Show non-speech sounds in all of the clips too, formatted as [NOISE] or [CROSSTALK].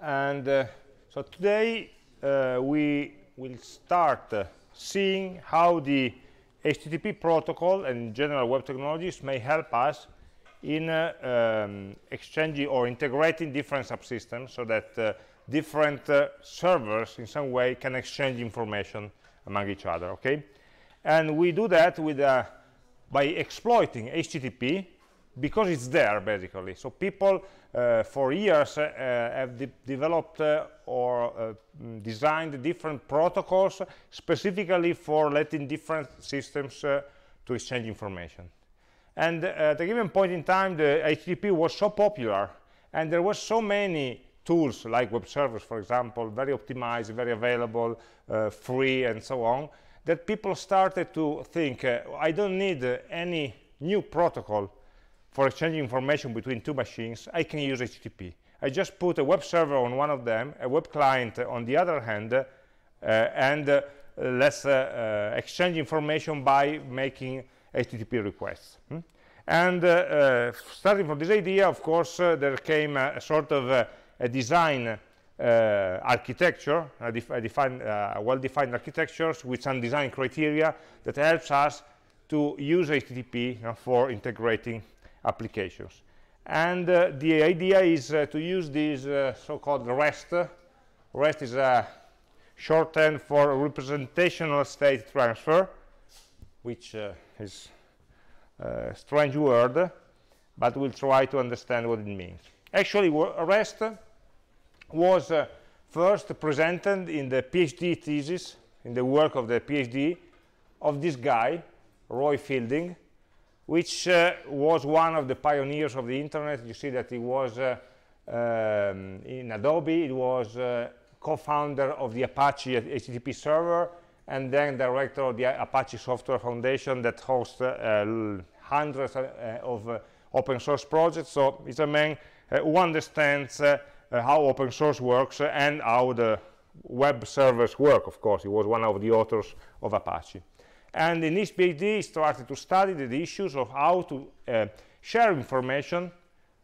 and uh, so today uh, we will start uh, seeing how the HTTP protocol and general web technologies may help us in uh, um, exchanging or integrating different subsystems so that uh, different uh, servers in some way can exchange information among each other okay? And we do that with by exploiting HTTP because it's there basically. So people uh, for years uh, have de developed uh, or mm, designed different protocols specifically for letting different systems to exchange information. And at a given point in time the HTTP was so popular and there were so many tools like web servers for example very optimized very available uh, free and so on that people started to think uh, I don't need uh, any new protocol for exchanging information between two machines, I can use HTTP. I just put a web server on one of them, a web client on the other hand, uh, and uh, let's uh, uh exchange information by making HTTP requests. Hmm? And uh, uh, starting from this idea, of course, there came a, a, sort of a design architecture, a, def a defined, well-defined architectures with some design criteria that helps us to use HTTP you know, for integrating applications. And uh, the idea is uh, to use this uh, so-called REST. REST is a shorthand for representational state transfer, which uh, is a strange word, but we'll try to understand what it means. Actually, REST was uh, first presented in the PhD thesis, in the work of the PhD, of this guy, Roy Fielding, which uh, was one of the pioneers of the internet. You see that he was uh, um, in Adobe, he was uh, co-founder of the Apache HTTP server, and then director of the Apache Software Foundation that hosts uh, hundreds uh, of uh, open source projects. So he's a man who understands how open source works and how the web servers work, of course. He was one of the authors of Apache. And in this PhD, he started to study the issues of how to uh, share information,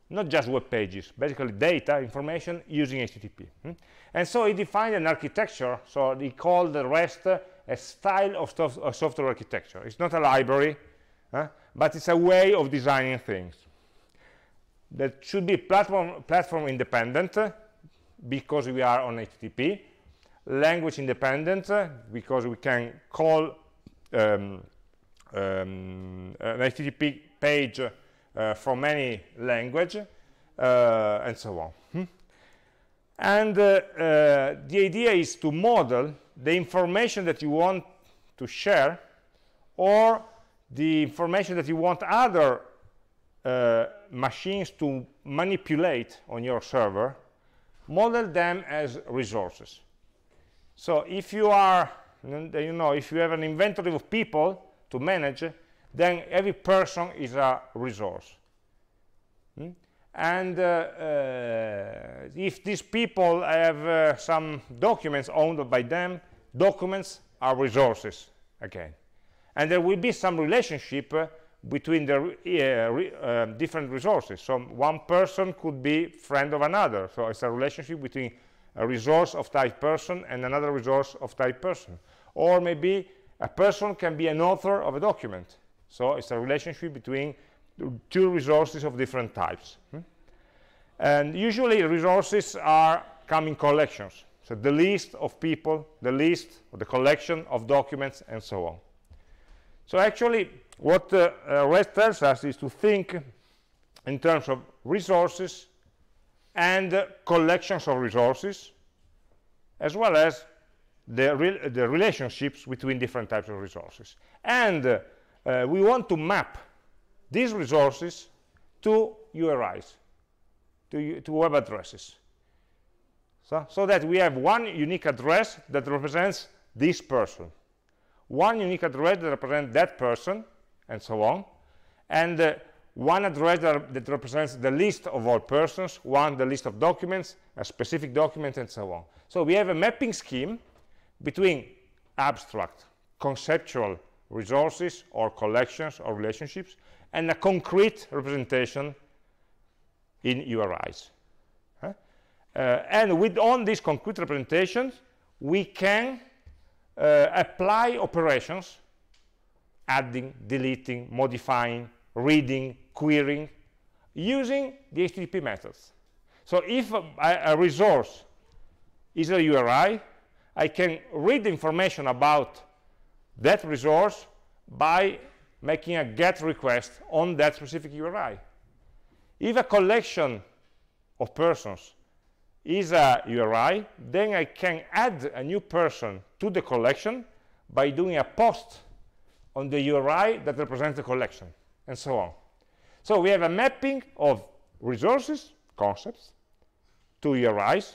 not just web pages, basically data, information using HTTP. Hmm? And so he defined an architecture, so he called the REST a style of, of software architecture. It's not a library, huh? but it's a way of designing things that should be platform, platform independent because we are on HTTP, language independent because we can call um, um, an HTTP page uh, from any language, uh, and so on. Hmm? And uh, uh, the idea is to model the information that you want to share or the information that you want other uh, machines to manipulate on your server, model them as resources. So if you are you know if you have an inventory of people to manage then every person is a resource. Hmm? and uh, uh, if these people have uh, some documents owned by them documents are resources again. And there will be some relationship uh, between the uh, re uh, different resources. So one person could be friend of another. So it's a relationship between a resource of type person and another resource of type person or maybe a person can be an author of a document. So it's a relationship between two resources of different types. Hmm? and usually resources are coming collections. So the list of people the list or the collection of documents and so on. So actually what uh, uh, REST tells us is to think in terms of resources and uh, collections of resources as well as the, re the relationships between different types of resources. And uh, uh, we want to map these resources to URIs, to, to web addresses. So, so that we have one unique address that represents this person, one unique address that represents that person, and so on, and uh, one address that, that, represents the list of all persons, one the list of documents, a specific document, and so on. So we have a mapping scheme between abstract, conceptual resources or collections or relationships and a concrete representation in URIs. Huh? Uh, and with on these concrete representations, we can uh, apply operations, adding, deleting, modifying, reading, querying, using the HTTP methods. So if a, a resource is a URI, I can read information about that resource by making a GET request on that specific URI. If a collection of persons is a URI, then I can add a new person to the collection by doing a post on the URI that represents the collection, and so on. So we have a mapping of resources, concepts, to URIs,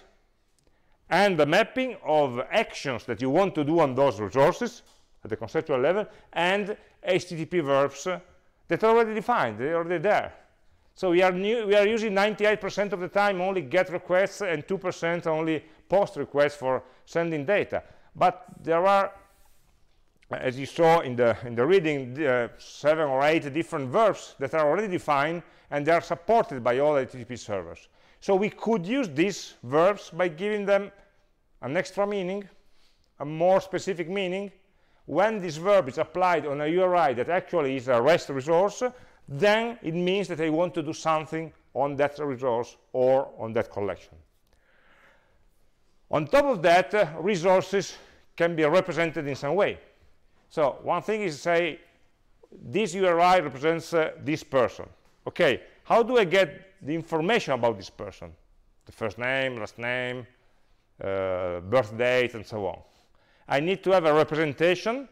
and the mapping of actions that you want to do on those resources at the conceptual level, and HTTP verbs that are already defined, they're already there. So we are, new, we are using 98% of the time only GET requests and 2% only POST requests for sending data. But there are, as you saw in the, in the reading, uh, seven or eight different verbs that are already defined and they are supported by all HTTP servers. So we could use these verbs by giving them an extra meaning, a more specific meaning. When this verb is applied on a URI that actually is a REST resource, then it means that I want to do something on that resource or on that collection. On top of that, uh, resources can be represented in some way. So one thing is to say, this URI represents uh, this person. Okay, how do I get the information about this person? The first name, last name, uh, birth date, and so on. I need to have a representation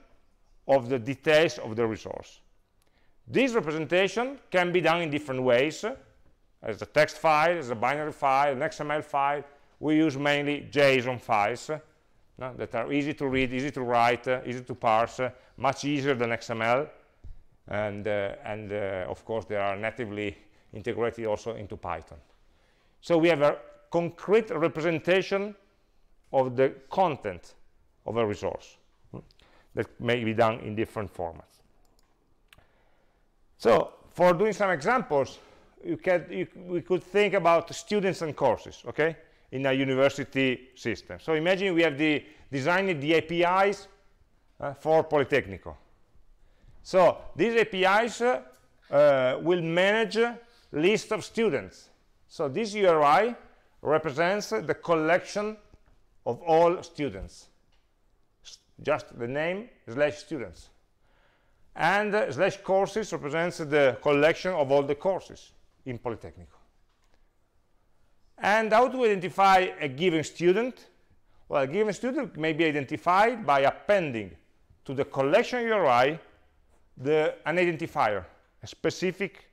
of the details of the resource. This representation can be done in different ways, as a text file, as a binary file, an XML file. We use mainly JSON files no, that are easy to read, easy to write, uh, easy to parse, uh, much easier than XML. And, uh, and uh, of course, they are natively integrated also into Python. So we have a concrete representation of the content of a resource that may be done in different formats. So for doing some examples, you can, you, we could think about students and courses, okay, in a university system. So imagine we have the designed the APIs uh, for Politecnico. So these APIs uh, uh, will manage list of students. So this URI represents the collection of all students. Just the name slash students and uh, slash courses represents the collection of all the courses in Politecnico. And how to identify a given student? Well, a given student may be identified by appending to the collection URI the, an identifier, a specific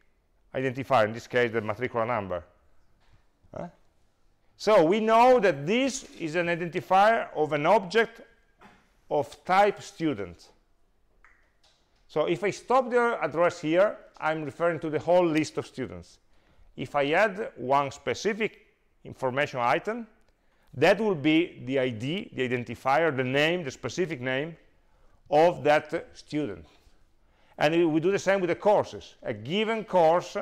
identifier, in this case the matricular number. Huh? So we know that this is an identifier of an object of type student. So if I stop the address here, I'm referring to the whole list of students. If I add one specific information item, that will be the ID, the identifier, the name, the specific name of that student. And we do the same with the courses. A given course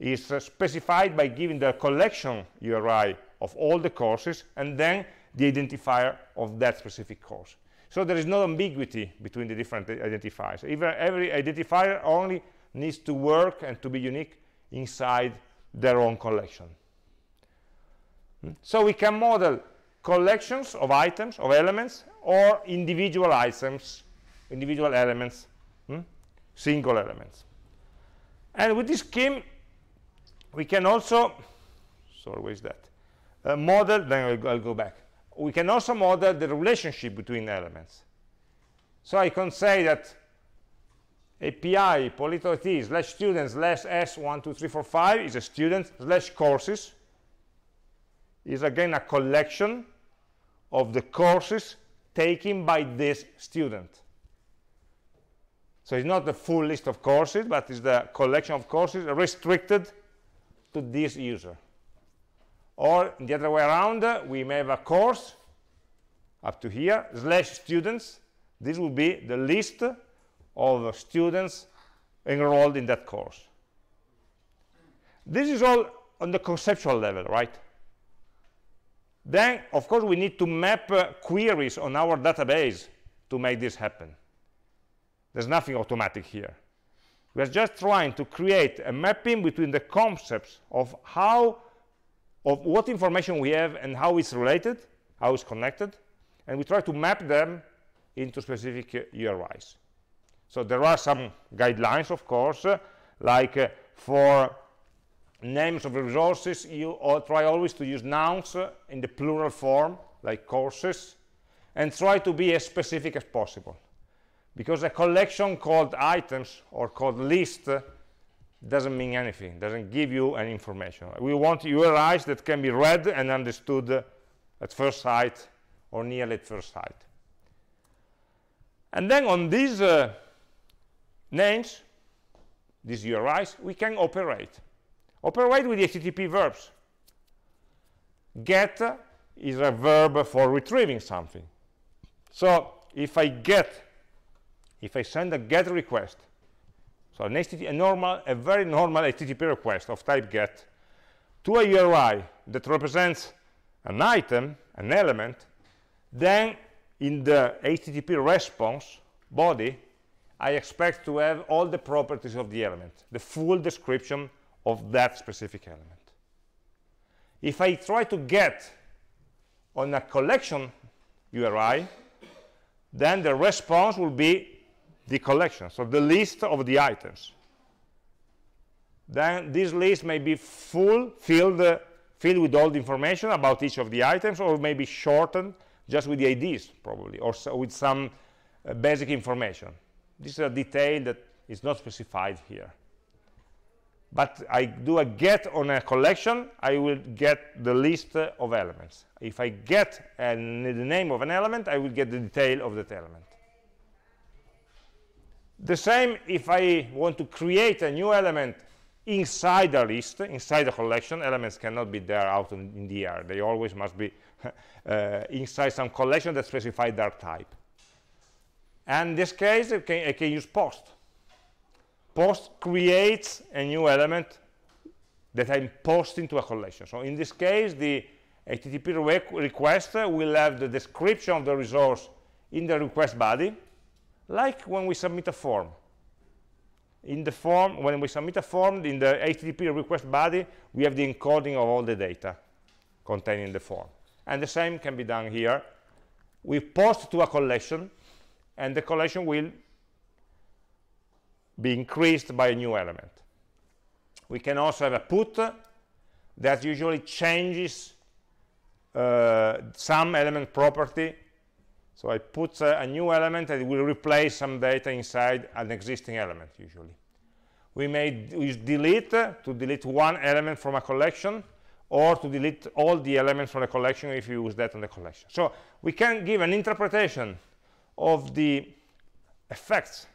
is uh, specified by giving the collection URI of all the courses and then the identifier of that specific course. So there is no ambiguity between the different identifiers. Even every identifier only needs to work and to be unique inside their own collection. Hmm? So we can model collections of items, of elements, or individual items, individual elements, hmm? Single elements. And with this scheme, we can also, sorry, where is that? Uh, model, then I'll, I'll go back we can also model the relationship between elements. So I can say that API polytoT slash students slash s12345 is a student slash courses is again a collection of the courses taken by this student. So it's not the full list of courses, but it's the collection of courses restricted to this user. Or the other way around, we may have a course up to here, slash students. This will be the list of students enrolled in that course. This is all on the conceptual level, right? then of course we need to map uh, queries on our database to make this happen there's nothing automatic here we're just trying to create a mapping between the concepts of how of what information we have and how it's related how it's connected and we try to map them into specific uh, URIs so there are some guidelines of course uh, like uh, for names of resources, you try always to use nouns uh, in the plural form, like courses, and try to be as specific as possible. Because a collection called items or called list doesn't mean anything, doesn't give you any information. We want URIs that can be read and understood at first sight or nearly at first sight. And then on these uh, names, these URIs, we can operate. Operate with the HTTP verbs. Get is a verb for retrieving something. So if I get, if I send a GET request, so an HTTP, a normal, a very normal HTTP request of type GET to a URI that represents an item, an element, then in the HTTP response body, I expect to have all the properties of the element, the full description of that specific element. If I try to get on a collection URI, then the response will be the collection, so the list of the items. Then this list may be full, filled, uh, filled with all the information about each of the items, or maybe shortened just with the IDs, probably, or so with some uh, basic information. This is a detail that is not specified here but I do a get on a collection, I will get the list of elements. If I get the name of an element, I will get the detail of that element. The same if I want to create a new element inside a list, inside a collection, elements cannot be there out in, the air. They always must be [LAUGHS] uh, inside some collection that specifies their type. And in this case, I can, I can use post post creates a new element that I'm posting to a collection. So in this case, the HTTP request will have the description of the resource in the request body, like when we submit a form. In the form, when we submit a form, in the HTTP request body, we have the encoding of all the data contained in the form. And the same can be done here. We post to a collection, and the collection will be increased by a new element. We can also have a put that usually changes uh, some element property. So I put uh, a new element and it will replace some data inside an existing element usually. We may use delete to delete one element from a collection or to delete all the elements from a collection if you use that on the collection. So we can give an interpretation of the effects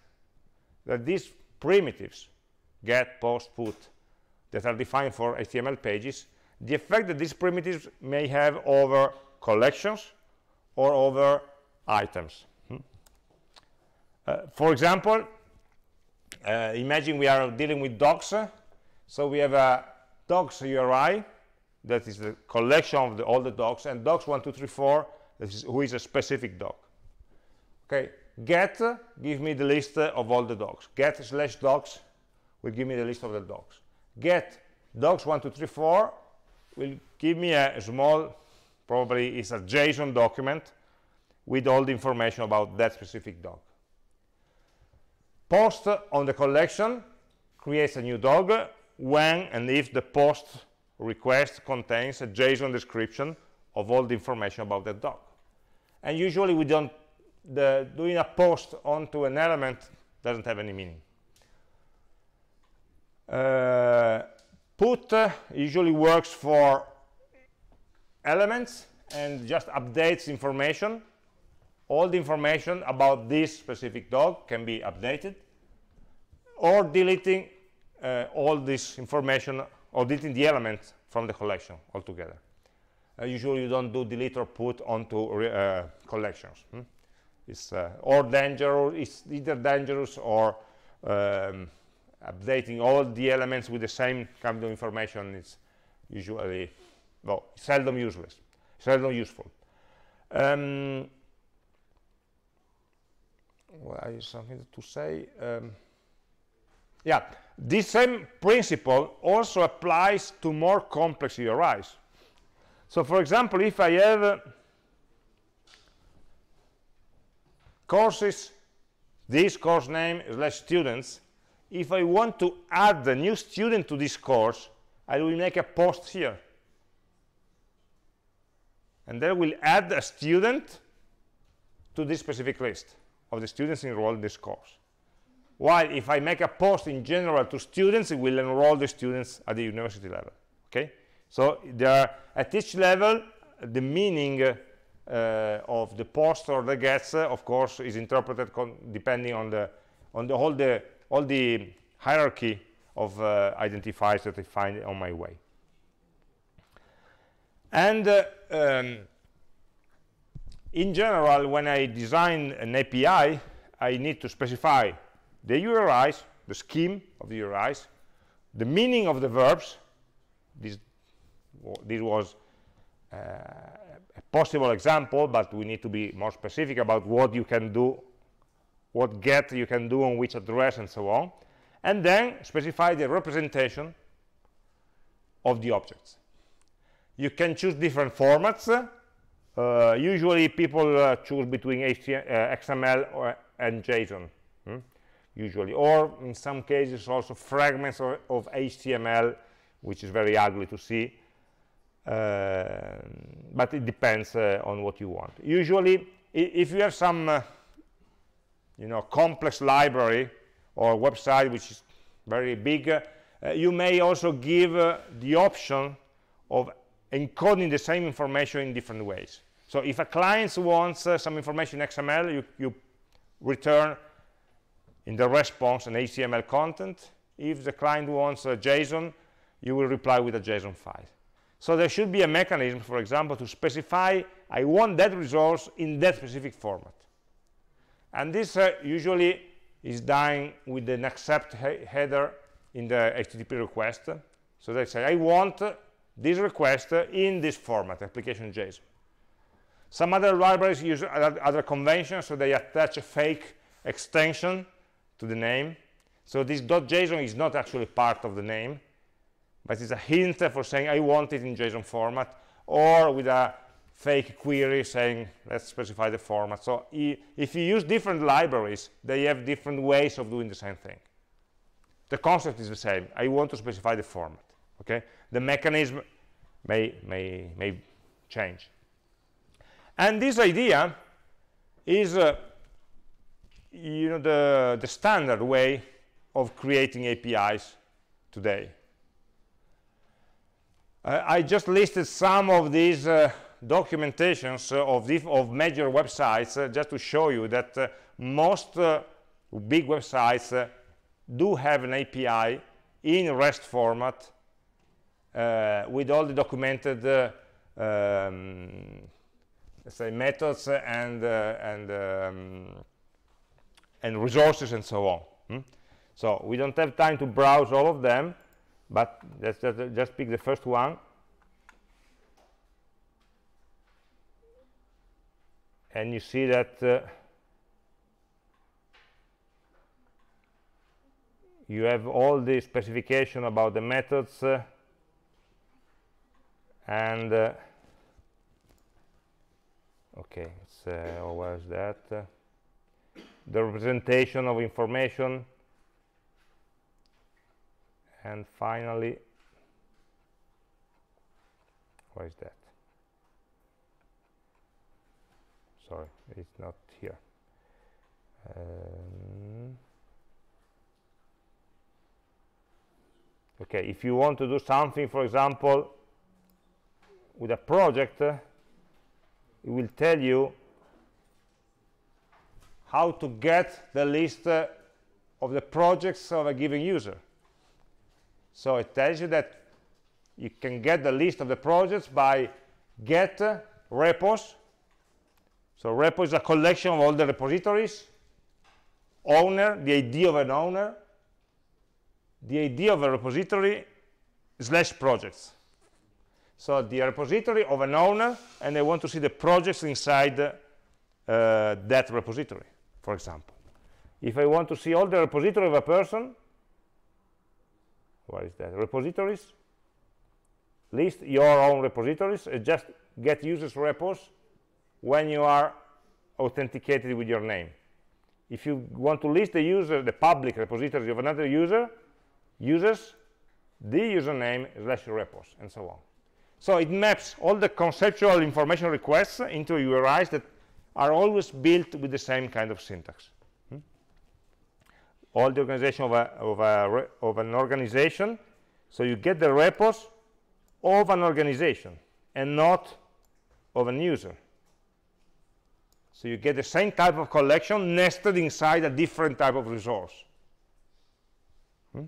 that these primitives, get, post, put, that are defined for HTML pages, the effect that these primitives may have over collections or over items. Hmm? Uh, for example, uh, imagine we are dealing with dogs. So we have a dogs URI that is the collection of the, all the dogs, and dogs 1, 2, 3, 4, is, who is a specific dog. Okay, get give me the list of all the dogs get slash dogs will give me the list of the dogs get dogs 1 2 3 4 will give me a, a small probably is a json document with all the information about that specific dog post on the collection creates a new dog when and if the post request contains a json description of all the information about that dog and usually we don't the doing a post onto an element doesn't have any meaning. Uh, put uh, usually works for elements and just updates information. All the information about this specific dog can be updated or deleting uh, all this information or deleting the elements from the collection altogether. Uh, usually you don't do delete or put onto uh, collections. Hmm? is uh, or dangerous it's either dangerous or um, updating all the elements with the same kind of information is usually well seldom useless it's really useful. Um, well, I have something to say. Um, yeah, this same principle also applies to more complex URIs. So for example, if I have uh, courses, this course name slash students, if I want to add a new student to this course, I will make a post here. And then we'll add a student to this specific list of the students enrolled in this course. While if I make a post in general to students, it will enroll the students at the university level. Okay? So there, are, at each level, the meaning uh, of the post or the gets, uh, of course, is interpreted depending on the on the all the all the hierarchy of uh, identifiers that I find on my way. And uh, um, in general, when I design an API, I need to specify the URIs, the scheme of the URIs, the meaning of the verbs. This, this was uh, a possible example, but we need to be more specific about what you can do, what get you can do on which address, and so on. And then specify the representation of the objects. You can choose different formats. Uh, usually people uh, choose between HTML, uh, XML or, and JSON. Hmm? usually or in some cases also fragments of, of HTML which is very ugly to see uh, but it depends uh, on what you want usually if you have some you know complex library or website which is very big you may also give the option of encoding the same information in different ways so if a client wants uh, some information in XML you, you return in the response an HTML content. If the client wants a JSON, you will reply with a JSON file. So there should be a mechanism, for example, to specify I want that resource in that specific format. And this uh, usually is done with an accept he header in the HTTP request. So they say, I want this request in this format, application JSON. Some other libraries use other conventions, so they attach a fake extension to the name. So this .json is not actually part of the name, but it's a hint for saying I want it in JSON format, or with a fake query saying let's specify the format. So if you use different libraries, they have different ways of doing the same thing. The concept is the same. I want to specify the format. Okay, the mechanism may may may change. And this idea is uh, you know, the, the standard way of creating APIs today. Uh, I just listed some of these uh, documentations uh, of, of, major websites uh, just to show you that uh, most big websites do have an API in REST format with all the documented um, say methods and, and um, and resources and so on. Hmm? So we don't have time to browse all of them, but let's just, just pick the first one. And you see that uh, you have all the specification about the methods uh, and uh, okay, it's, uh, oh, where's that? the representation of information. And finally where is that? Sorry it's not here. Um, okay if you want to do something for example with a project uh, it will tell you how to get the list uh, of the projects of a given user. So it tells you that you can get the list of the projects by get uh, repos. So repo is a collection of all the repositories. Owner, the ID of an owner. The ID of a repository slash projects. So the repository of an owner, and I want to see the projects inside uh, that repository, for example. If I want to see all the repository of a person, what is that? Repositories, list your own repositories, uh, just get users repos when you are authenticated with your name. If you want to list the user, the public repository of another user, users, the username slash repos, and so on. So it maps all the conceptual information requests into URIs that are always built with the same kind of syntax. Hmm? All the organization of, a, of, a, of an organization, so you get the repos of an organization and not of an user. So you get the same type of collection nested inside a different type of resource. Hmm?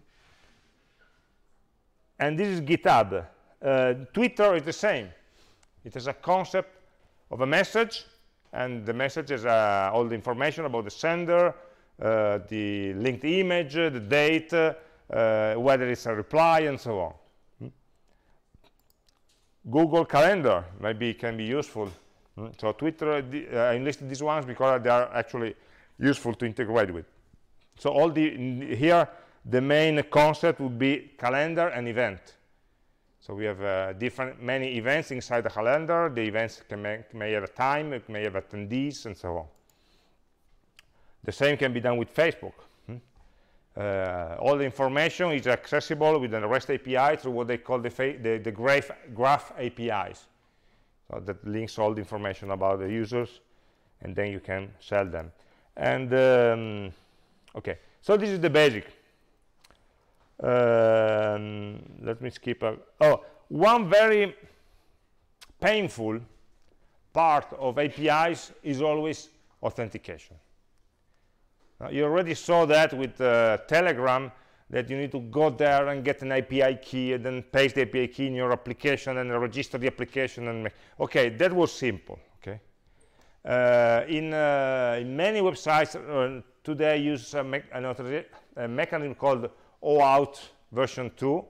And this is GitHub. Uh, Twitter is the same. It has a concept of a message, and the message is uh, all the information about the sender, uh, the linked image, the date, uh, whether it's a reply, and so on. Hmm? Google Calendar maybe can be useful Mm. So Twitter, uh, I enlisted these ones because they are actually useful to integrate with. So all the here, the main concept would be calendar and event. So we have uh, different many events inside the calendar. The events can make, may have a time, it may have attendees, and so on. The same can be done with Facebook. Hmm? Uh, all the information is accessible with the REST API through what they call the, the, the graph, graph APIs uh, that links all the information about the users and then you can sell them and um, okay so this is the basic um, let me skip a, oh one very painful part of APIs is always authentication. You already saw that with uh, Telegram that you need to go there and get an API key and then paste the API key in your application and register the application and make, okay that was simple okay? Uh, in, uh, in, many websites uh, today use a, me a, mechanism called OAuth version 2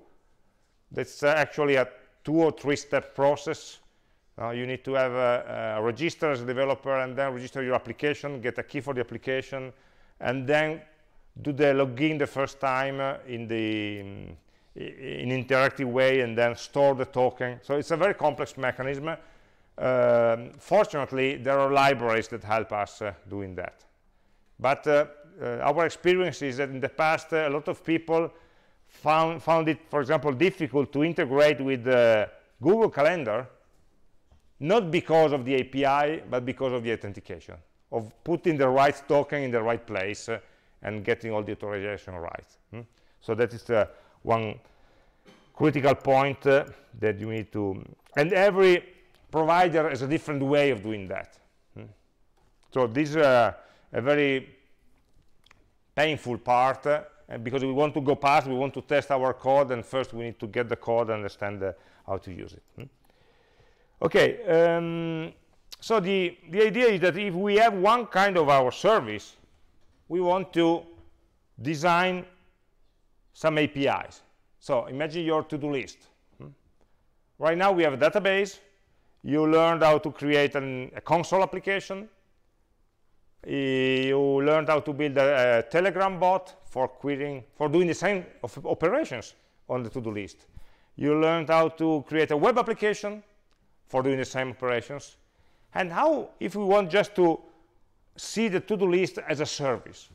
that's uh, actually a two or three step process uh, you need to have a, a register as a developer and then register your application get a key for the application and then do the login the first time uh, in the um, in interactive way and then store the token. So it's a very complex mechanism. Uh, fortunately, there are libraries that help us uh, doing that. But uh our experience is that in the past, uh, a lot of people found, found it, for example, difficult to integrate with Google Calendar, not because of the API, but because of the authentication, of putting the right token in the right place and getting all the authorization right. Hmm? So that is the one critical point uh, that you need to, and every provider has a different way of doing that. Hmm? So this is a very painful part uh, because we want to go past, we want to test our code, and first we need to get the code and understand uh, how to use it. Hmm? Okay, um, so the, the idea is that if we have one kind of our service we want to design some APIs. So imagine your to-do list. Hmm? Right now we have a database. You learned how to create an, a console application. You learned how to build a, a Telegram bot for querying, for doing the same operations on the to-do list. You learned how to create a web application for doing the same operations. And how, if we want just to see the to-do list as a service.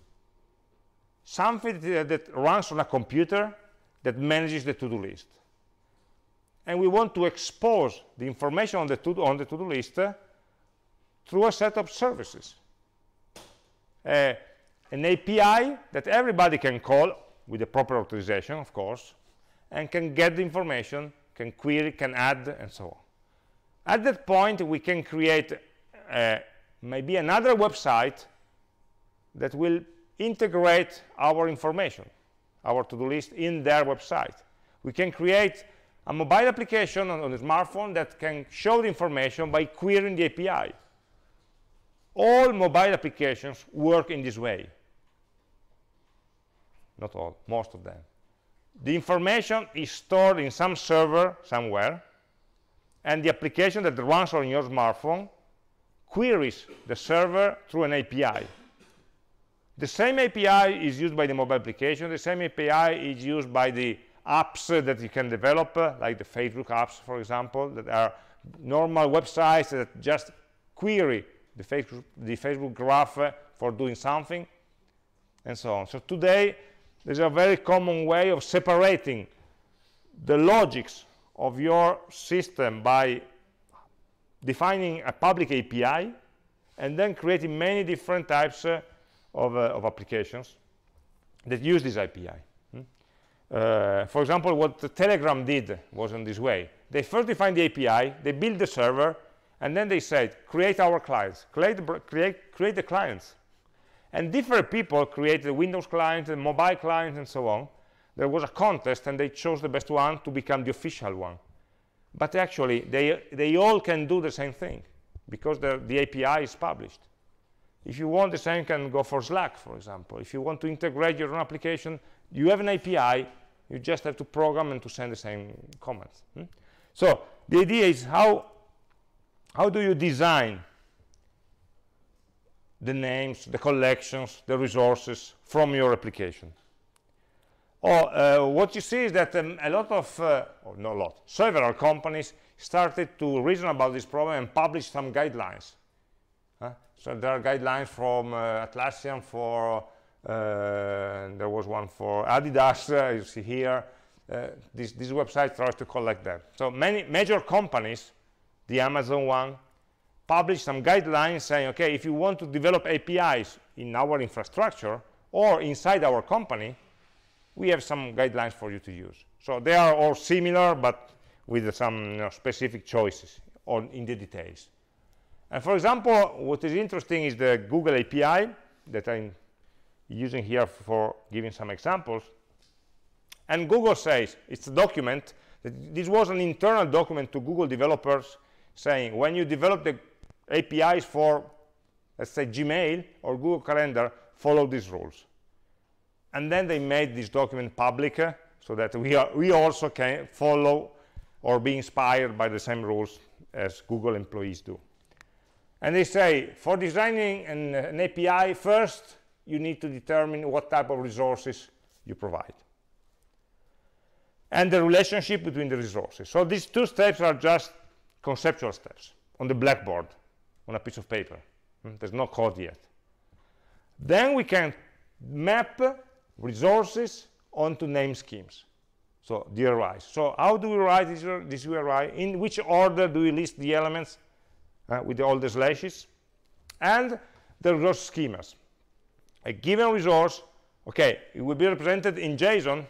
Something that runs on a computer that manages the to-do list. And we want to expose the information on the to-do to list uh, through a set of services. Uh, an API that everybody can call with the proper authorization, of course, and can get the information, can query, can add, and so on. At that point, we can create uh, maybe another website that will integrate our information, our to-do list in their website. We can create a mobile application on, on a smartphone that can show the information by querying the API. All mobile applications work in this way. Not all, most of them. The information is stored in some server somewhere, and the application that runs on your smartphone queries the server through an API. The same API is used by the mobile application. The same API is used by the apps that you can develop, uh, like the Facebook apps, for example, that are normal websites that just query the Facebook, the Facebook graph for doing something, and so on. So today, there's a very common way of separating the logics of your system by defining a public API and then creating many different types uh, of, uh, of, applications that use this API. Hmm? Uh, for example, what Telegram did was in this way. They first defined the API, they built the server, and then they said, create our clients, create the, create, create the clients. And different people created the Windows clients and mobile clients and so on. There was a contest, and they chose the best one to become the official one. But actually, they, they all can do the same thing because the, the API is published. If you want the same, can go for Slack, for example. If you want to integrate your own application, you have an API, you just have to program and to send the same comments. Hmm? So the idea is how, how do you design the names, the collections, the resources from your application? Or uh, what you see is that um, a lot of, uh, not a lot, several companies started to reason about this problem and publish some guidelines. Uh, so there are guidelines from uh, Atlassian for, uh, there was one for Adidas, uh, you see here. this, this website tries to collect that. So many major companies, the Amazon one, publish some guidelines saying, okay, if you want to develop APIs in our infrastructure or inside our company, we have some guidelines for you to use. So they are all similar, but with some you know, specific choices on, in the details. And for example, what is interesting is the Google API that I'm using here for giving some examples. And Google says it's a document, that this was an internal document to Google developers saying when you develop the APIs for, let's say, Gmail or Google Calendar, follow these rules and then they made this document public uh, so that we, are, we also can follow or be inspired by the same rules as Google employees do. And they say, for designing an, an API, first you need to determine what type of resources you provide and the relationship between the resources. So these two steps are just conceptual steps on the blackboard, on a piece of paper. Hmm, there's no code yet. Then we can map resources onto name schemes. So DRIs. So how do we write this, this URI? In which order do we list the elements uh, with all the slashes? And the resource schemas. A given resource, okay, it will be represented in JSON.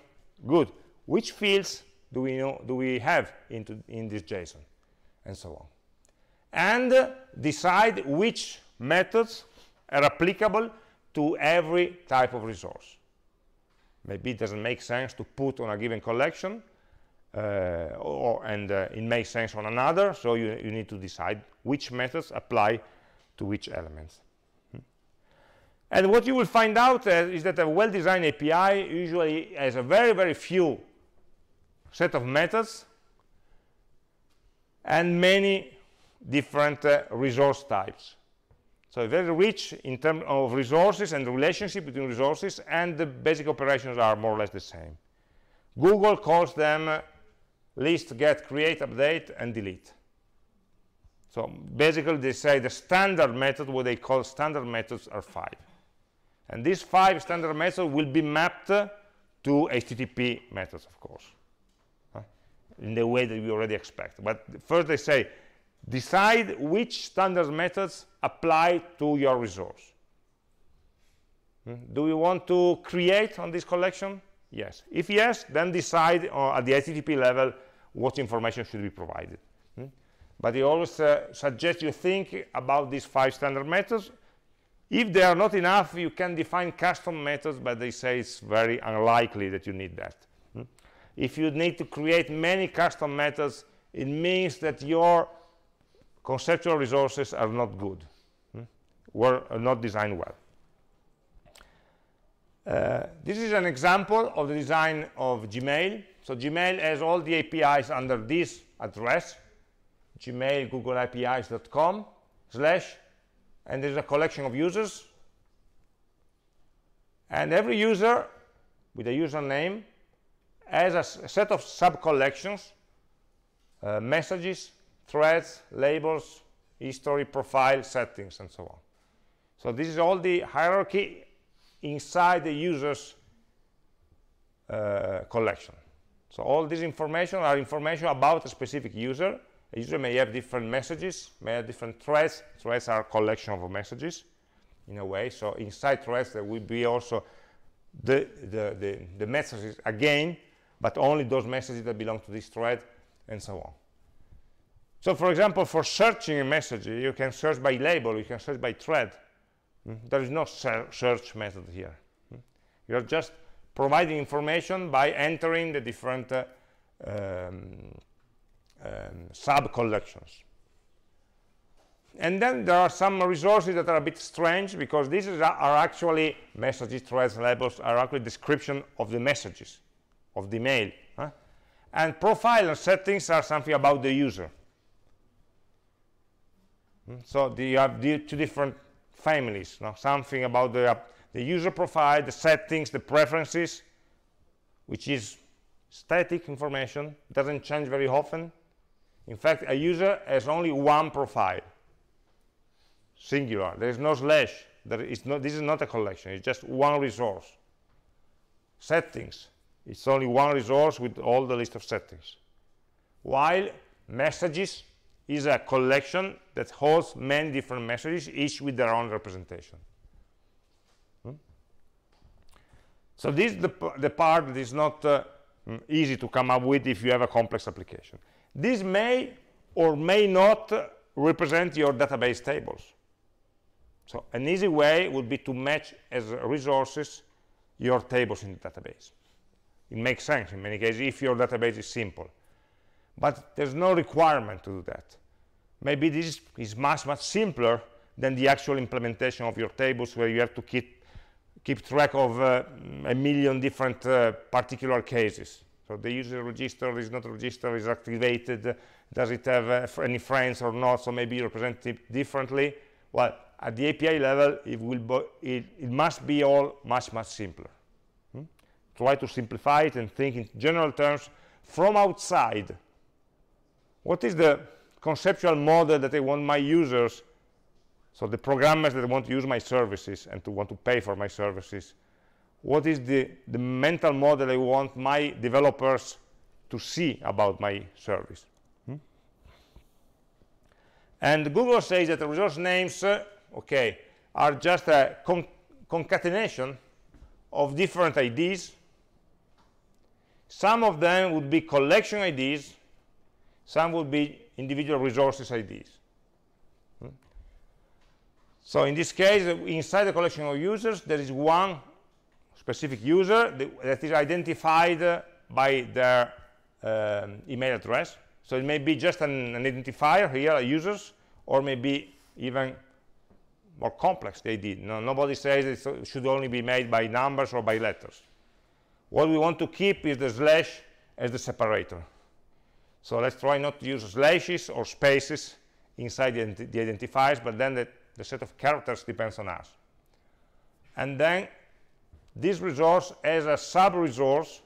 Good. Which fields do we know do we have into in this JSON, and so on. And decide which methods are applicable to every type of resource maybe it doesn't make sense to put on a given collection uh, or, and uh, it makes sense on another so you, you need to decide which methods apply to which elements hmm. and what you will find out uh, is that a well-designed API usually has a very very few set of methods and many different uh, resource types so very rich in terms of resources and the relationship between resources, and the basic operations are more or less the same. Google calls them list, get, create, update, and delete. So basically, they say the standard method, what they call standard methods, are five. And these five standard methods will be mapped to HTTP methods, of course, in the way that we already expect. But first they say, decide which standard methods apply to your resource. Hmm? Do we want to create on this collection? Yes. If yes, then decide uh, at the HTTP level what information should be provided. Hmm? But he always uh, suggests you think about these five standard methods. If they are not enough, you can define custom methods, but they say it's very unlikely that you need that. If you need to create many custom methods, it means that your conceptual resources are not good, hmm? were not designed well. Uh, this is an example of the design of Gmail. So Gmail has all the APIs under this address, gmail google apis.com slash and there's a collection of users and every user with a username has a, set of sub-collections uh, messages threads labels history profile settings and so on so this is all the hierarchy inside the user's uh, collection so all this information are information about a specific user a user may have different messages, may have different threads. Threads are a collection of messages in a way. So inside threads there will be also the, the, the, the messages again, but only those messages that belong to this thread and so on. So for example, for searching a message, you can search by label, you can search by thread. Mm? There is no search method here. Mm? You're just providing information by entering the different uh, um, um, sub-collections. And then there are some resources that are a bit strange because these are actually messages, threads, labels, are actually description of the messages, of the mail. Huh? And profile and settings are something about the user. Hmm? So the, you have the two different families, no? something about the, uh, the user profile, the settings, the preferences, which is static information, doesn't change very often, in fact, a user has only one profile, singular. There is no slash. There is no, this is not a collection. It's just one resource. Settings. It's only one resource with all the list of settings. While messages is a collection that holds many different messages, each with their own representation. Hmm? So this is the, the part that is not uh, easy to come up with if you have a complex application. This may or may not represent your database tables. So an easy way would be to match as resources your tables in the database. It makes sense in many cases if your database is simple. But there's no requirement to do that. Maybe this is much, much simpler than the actual implementation of your tables where you have to keep, keep track of uh, a million different uh, particular cases. So the user register is not registered, is activated, does it have uh, any friends or not, so maybe represent it differently. Well, at the API level, it, will it, it must be all much, much simpler. Try to simplify it and think in general terms from outside. What is the conceptual model that I want my users, so the programmers that want to use my services and to want to pay for my services, what is the, the mental model I want my developers to see about my service. Hmm? And Google says that the resource names, uh, okay, are just a con concatenation of different IDs. Some of them would be collection IDs, some would be individual resources IDs. Hmm? So in this case, inside the collection of users, there is one specific user that is identified by their um, email address. So it may be just an, an identifier here, a users, or maybe even more complex they did. No, nobody says it should only be made by numbers or by letters. What we want to keep is the slash as the separator. So let's try not to use slashes or spaces inside the, the identifiers, but then the, the set of characters depends on us. And then this resource has a sub-resource,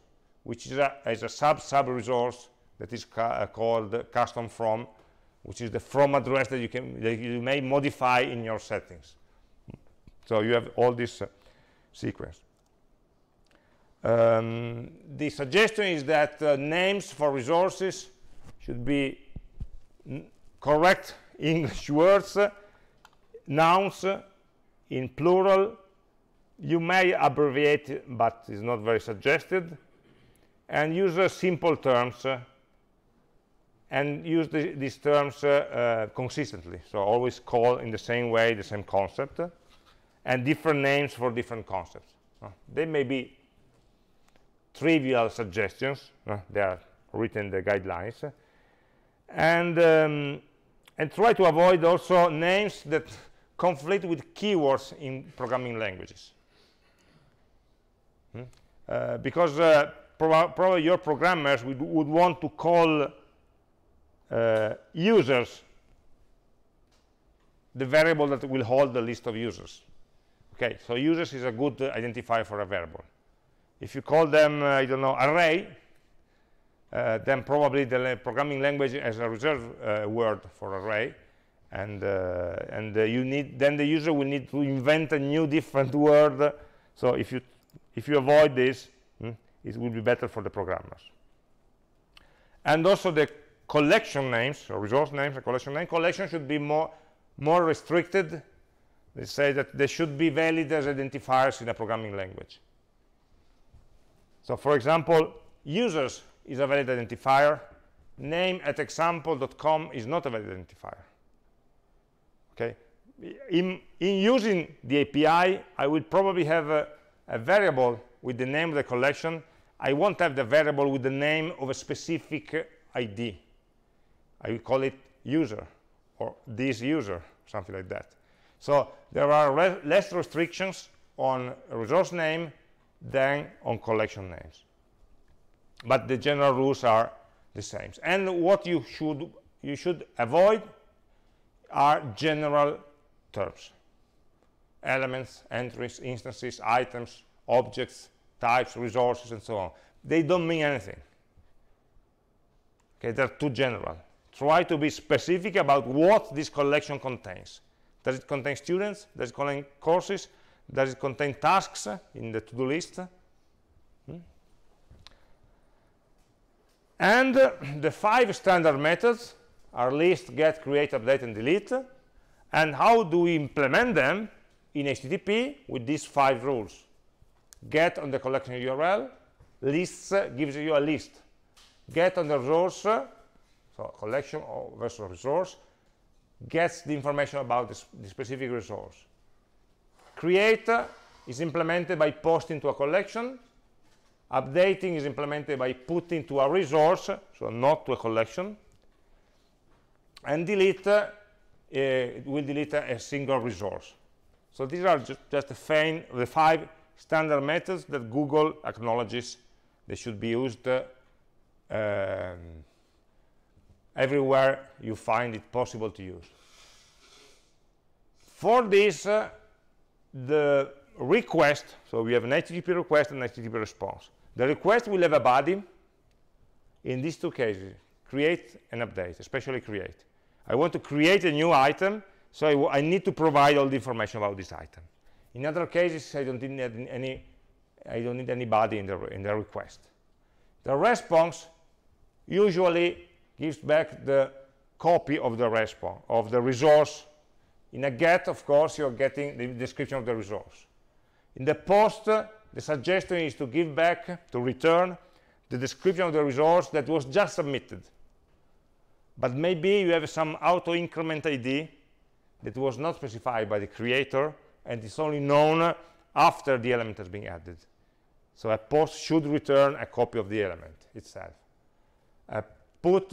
which is a, a sub-sub-resource that is ca uh, called custom from, which is the from address that you, can, that you may modify in your settings. So you have all this uh, sequence. Um, the suggestion is that uh, names for resources should be correct [LAUGHS] English words, uh, nouns uh, in plural, you may abbreviate, but it's not very suggested, and use uh, simple terms uh, and use the, these terms uh, consistently. So always call in the same way, the same concept, and different names for different concepts. they may be trivial suggestions. they are written the guidelines. And, um, and try to avoid also names that conflict with keywords in programming languages. Hmm? Uh, because uh, prob probably your programmers would, would, want to call uh, users the variable that will hold the list of users okay so users is a good uh, identifier for a variable if you call them uh, i don't know array uh, then probably the programming language has a reserved uh, word for array. And uh, and uh, you need then the user will need to invent a new different [LAUGHS] word. So if you if you avoid this hmm, it will be better for the programmers. And also the collection names or resource names and collection name collection should be more more restricted. They say that they should be valid as identifiers in a programming language so for example users is a valid identifier. Name at example.com is not a valid identifier. Okay? In, in using the API I will probably have a, a variable with the name of the collection. I won't have the variable with the name of a specific ID I will call it user or this user something like that. So there are re less restrictions on resource name than on collection names. But the general rules are the same. And what you should you should avoid are general terms. Elements entries instances items objects types resources and so on. They don't mean anything. Okay they're too general. Try to be specific about what this collection contains. Does it contain students? Does it contain courses does it contain tasks in the to-do list. Hmm? and uh, [CLEARS THROAT] the five standard methods are list get create update and delete. And how do we implement them in http with these five rules? Get on the collection url lists uh, gives you a list. Get on the resource so collection versus resource. Gets the information about the specific resource create is implemented by posting to a collection. Updating is implemented by putting to a resource so not to a collection. And delete uh, will delete a, a, single resource. So these are just, just the, the, five standard methods that Google acknowledges they should be used uh, um, everywhere you find it possible to use. For this uh, the request so we have an http request and http response. The request will have a body. In these two cases create and update especially create. I want to create a new item so I, I need to provide all the information about this item. In other cases I don't need any I don't need anybody in the in the request. The response usually gives back the copy of the response of the resource in a get of course you're getting the description of the resource. In the post the suggestion is to give back to return the description of the resource that was just submitted. But maybe you have some auto increment id that was not specified by the creator and it's only known after the element has been added. So a post should return a copy of the element itself. A put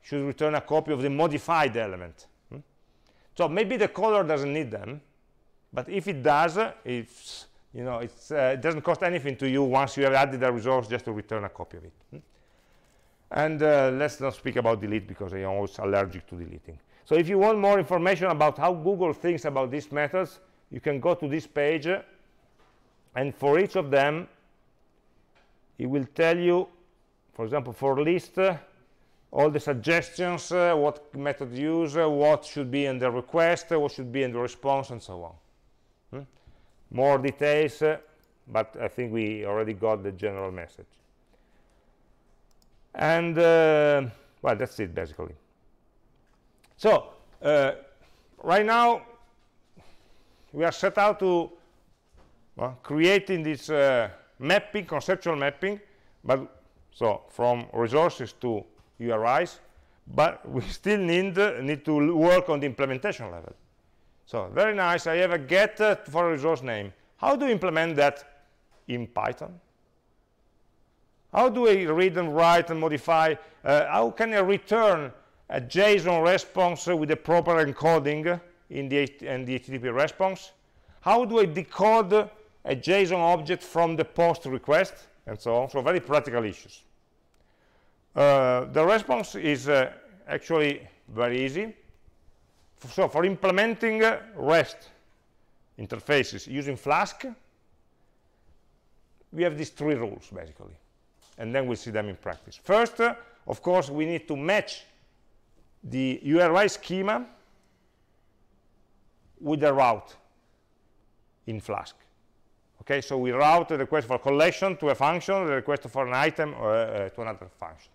should return a copy of the modified element? So maybe the caller doesn't need them but if it does it's you know uh, it doesn't cost anything to you once you have added a resource just to return a copy of it hmm? and uh, let's not speak about delete because I am always allergic to deleting so if you want more information about how Google thinks about these methods you can go to this page and for each of them it will tell you for example for list all the suggestions uh, what method use uh, what should be in the request uh, what should be in the response and so on. Hmm? more details uh, but I think we already got the general message. And uh, well that's it basically. So right now we are set out to well, creating this mapping, conceptual mapping, but so from resources to URIs, but we [LAUGHS] still need, need to work on the implementation level. So very nice, I have a get uh, for a resource name. How do you implement that in Python? How do I read and write and modify? Uh, how can I return a JSON response with the proper encoding in the, in the HTTP response? How do I decode a JSON object from the post request, and so on. So very practical issues. Uh, the response is uh, actually very easy. So for implementing uh, REST interfaces using Flask, we have these three rules, basically. And then we'll see them in practice. First, uh, of course, we need to match the URI schema with the route in Flask. Okay, so we route the request for collection to a function, the request for an item uh, uh, to another function.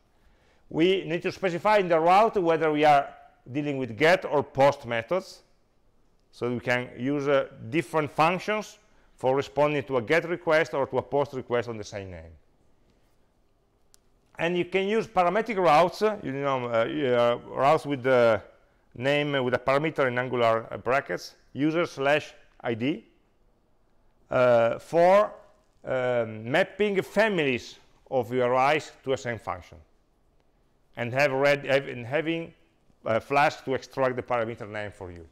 We need to specify in the route whether we are dealing with get or post methods. So we can use uh, different functions for responding to a get request or to a post request on the same name. And you can use parametric routes, uh, you know, uh, routes with the name uh, with a parameter in Angular uh, brackets, user slash ID, uh, for mapping families of URIs to a same function and have read, have, and having uh, Flask to extract the parameter name for you.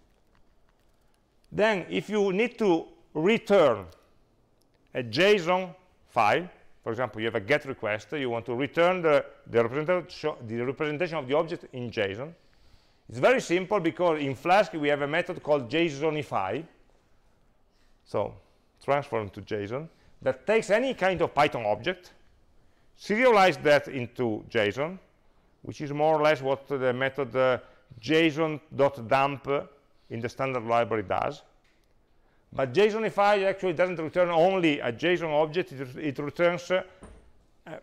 Then, if you need to return a JSON file, for example, you have a GET request, you want to return the, the, representation, the representation of the object in JSON. It's very simple because in Flask we have a method called JSONify, so transform to JSON, that takes any kind of Python object, serialize that into JSON, which is more or less what the method uh, json.dump in the standard library does. But JSONify actually doesn't return only a JSON object, it, it returns uh,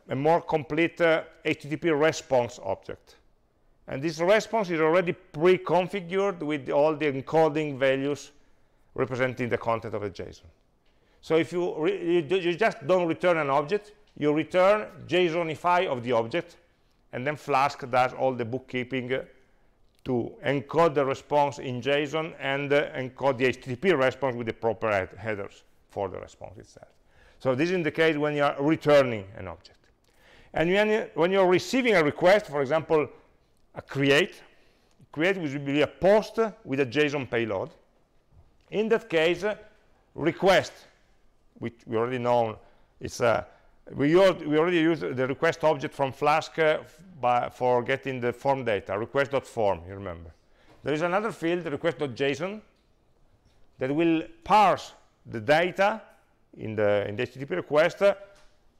a more complete uh, HTTP response object. And this response is already pre-configured with all the encoding values representing the content of the JSON. So if you, you, you, just don't return an object, you return JSONify of the object, and then Flask does all the bookkeeping to encode the response in JSON and uh, encode the HTTP response with the proper headers for the response itself. So this is the case when you are returning an object. And when, you, when you're receiving a request, for example, a create, create will be a post with a JSON payload. In that case, request, which we already know, it's a we, we, already used the request object from Flask uh, by, for getting the form data, request.form, you remember. There is another field, request.json, that will parse the data in the, in the HTTP request.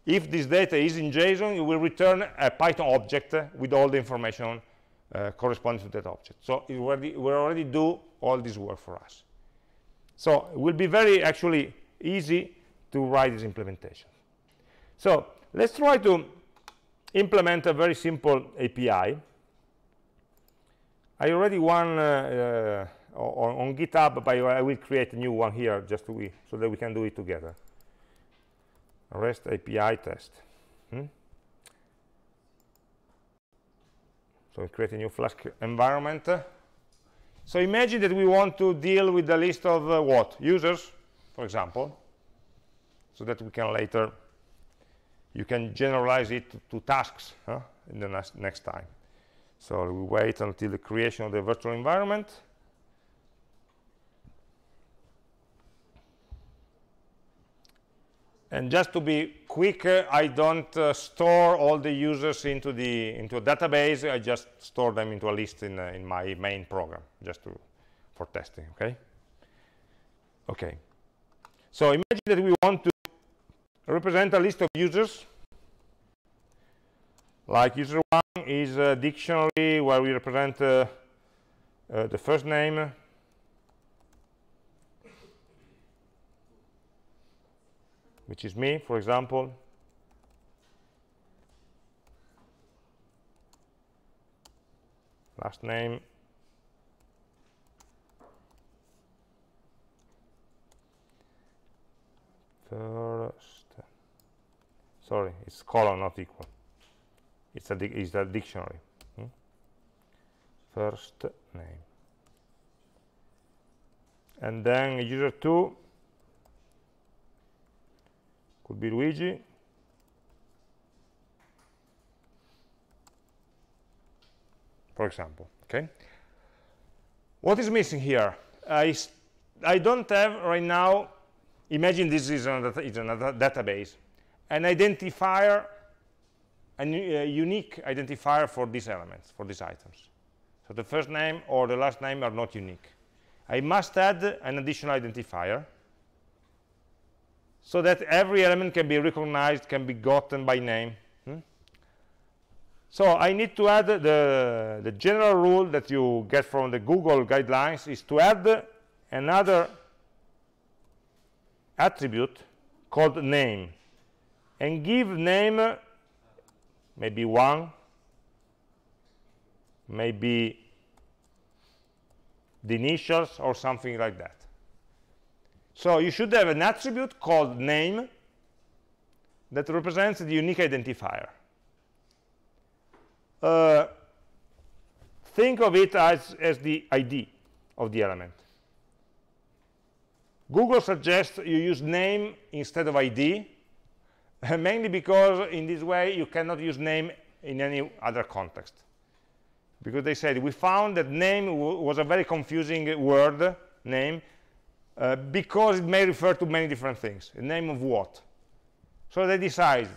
If this data is in JSON, it will return a Python object with all the information uh, corresponding to that object. So it already, will already do all this work for us. So it will be very actually easy to write this implementation. So let's try to implement a very simple API. I already one uh, uh, on, on, GitHub, but I will create a new one here just to we, so that we can do it together. REST API test. Hmm? So we create a new Flask environment. So imagine that we want to deal with the list of uh, what? Users, for example, so that we can later you can generalize it to, to tasks huh, in the next, next time. So we wait until the creation of the virtual environment. And just to be quick, uh, I don't uh, store all the users into the into a database. I just store them into a list in uh, in my main program, just to for testing. Okay. Okay. So imagine that we want to represent a list of users. Like user one is a dictionary where we represent uh, uh, the first name, which is me, for example. Last name. First sorry it's colon not equal. It's a it's a dictionary. Hmm? first name. And then user 2 could be Luigi. For example okay? What is missing here? I I don't have right now imagine this is another, is another database an identifier, a, unique identifier for these elements, for these items. So the first name or the last name are not unique. I must add an additional identifier so that every element can be recognized, can be gotten by name. Hmm? So I need to add the, the general rule that you get from the Google guidelines is to add another attribute called name and give name maybe one maybe the initials or something like that. So you should have an attribute called name that represents the unique identifier. Uh, think of it as, as the id of the element. Google suggests you use name instead of id [LAUGHS] mainly because in this way you cannot use name in any other context. Because they said we found that name was a very confusing word name uh, because it may refer to many different things. The name of what? So they decide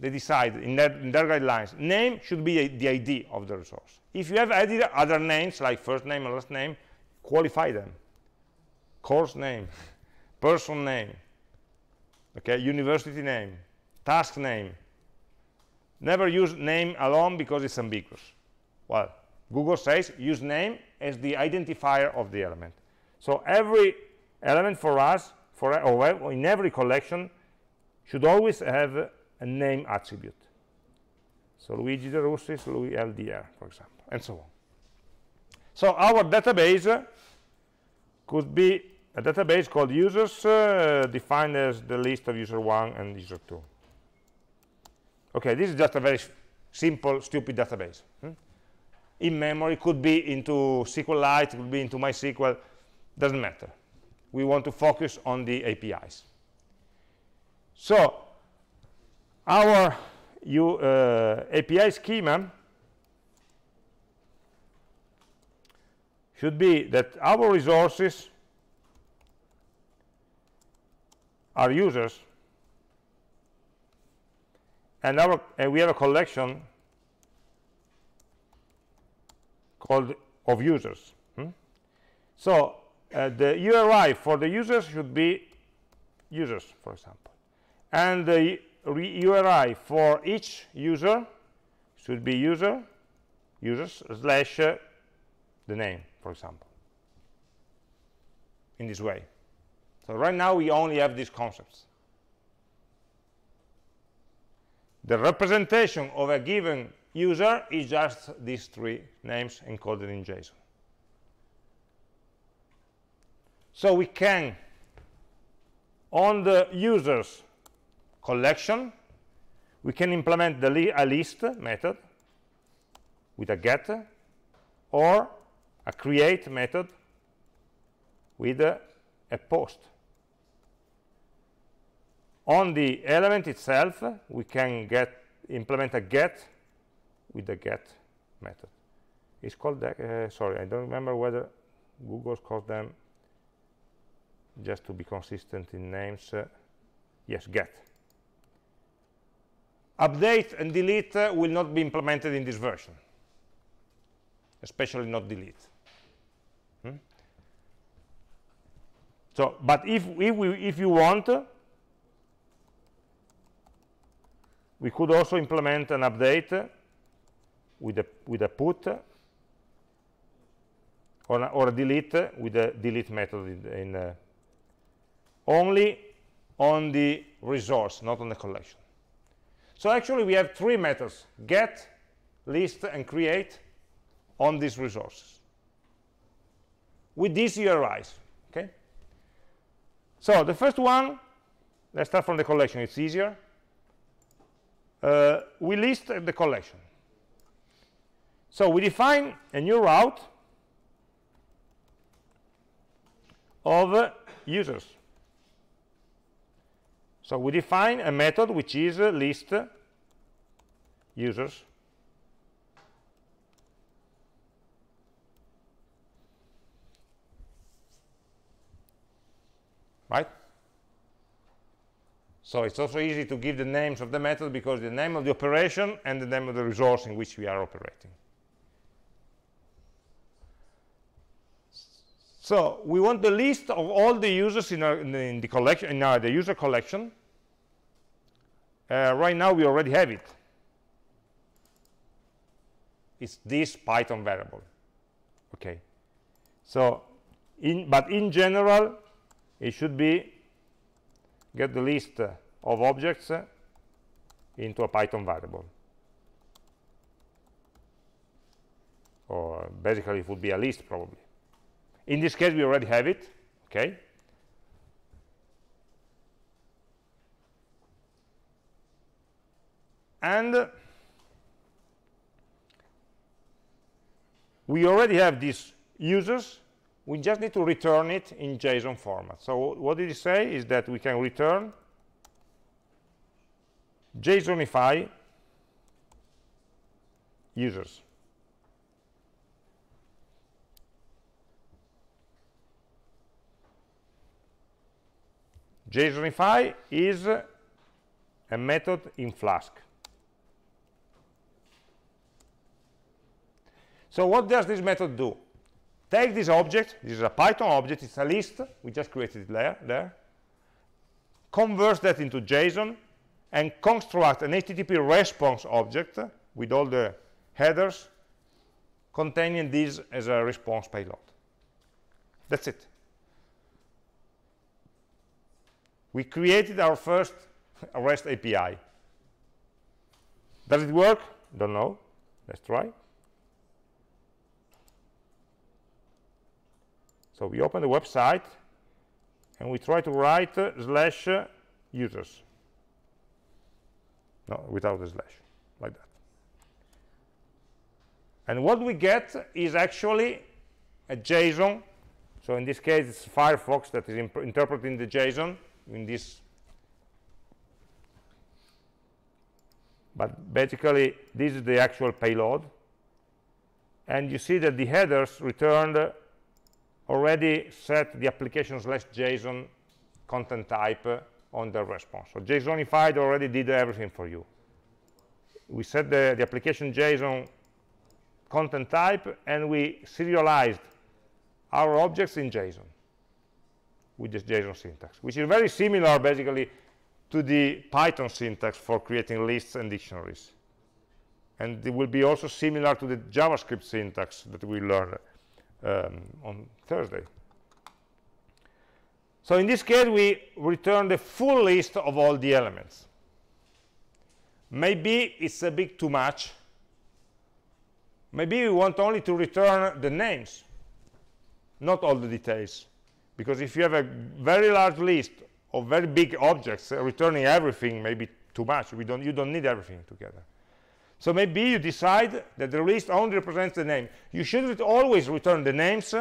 they decide in their, in their guidelines name should be a, the id of the resource. If you have added other names like first name and last name qualify them. Course name [LAUGHS] person name okay university name task name. Never use name alone because it's ambiguous. Well, Google says use name as the identifier of the element. So every element for us, for or in every collection, should always have a name attribute. So Luigi De Russis, Louis LDR, for example, and so on. So our database could be a database called users, uh, defined as the list of user 1 and user 2 okay this is just a very simple stupid database hmm? in memory could be into SQLite could be into MySQL doesn't matter we want to focus on the APIs so our uh, API schema should be that our resources are users and our and we have a collection called of users hmm? so uh, the URI for the users should be users for example. And the URI for each user should be user users slash uh, the name for example in this way. So right now we only have these concepts the representation of a given user is just these three names encoded in JSON. So we can, on the users collection, we can implement the li a list method with a get or a create method with a, a post on the element itself we can get implement a get with the get method. It's called uh, sorry i don't remember whether google calls them just to be consistent in names uh, yes get. Update and delete uh, will not be implemented in this version. Especially not delete. Hmm? so but if if we if you want we could also implement an update with a, with a put or a, or a delete with a delete method in, in uh, only on the resource, not on the collection. So actually we have three methods, get, list, and create on these resources with these URIs, okay? So the first one, let's start from the collection, it's easier uh, we list the collection. So we define a new route of uh, users. So we define a method which is uh, list users. Right? So it's also easy to give the names of the method because the name of the operation and the name of the resource in which we are operating. So we want the list of all the users in, our, in, the, in the, collection, in our, the user collection. Uh, right now we already have it. It's this Python variable. Okay. So, in, but in general, it should be get the list of objects into a Python variable. Or basically it would be a list probably. In this case, we already have it, okay? And we already have these users. We just need to return it in JSON format. So what did it say is that we can return JSONify users. JSONify is a method in Flask. So what does this method do? Take this object, this is a Python object, it's a list, we just created it there, there. converts that into JSON, and construct an HTTP response object with all the headers containing this as a response payload. That's it. we created our first REST API. Does it work? Don't know. Let's try. So we open the website and we try to write uh, slash uh, users. No, without the slash, like that. And what we get is actually a JSON. So in this case, it's Firefox that is interpreting the JSON in this but basically this is the actual payload and you see that the headers returned already set the application slash json content type on the response so jsonified already did everything for you we set the, the application json content type and we serialized our objects in json with this JSON syntax, which is very similar basically to the Python syntax for creating lists and dictionaries. And it will be also similar to the JavaScript syntax that we learn um, on Thursday. So in this case, we return the full list of all the elements. Maybe it's a bit too much. Maybe we want only to return the names, not all the details because if you have a very large list of very big objects uh, returning everything may be too much we don't you don't need everything together so maybe you decide that the list only represents the name. You should always return the names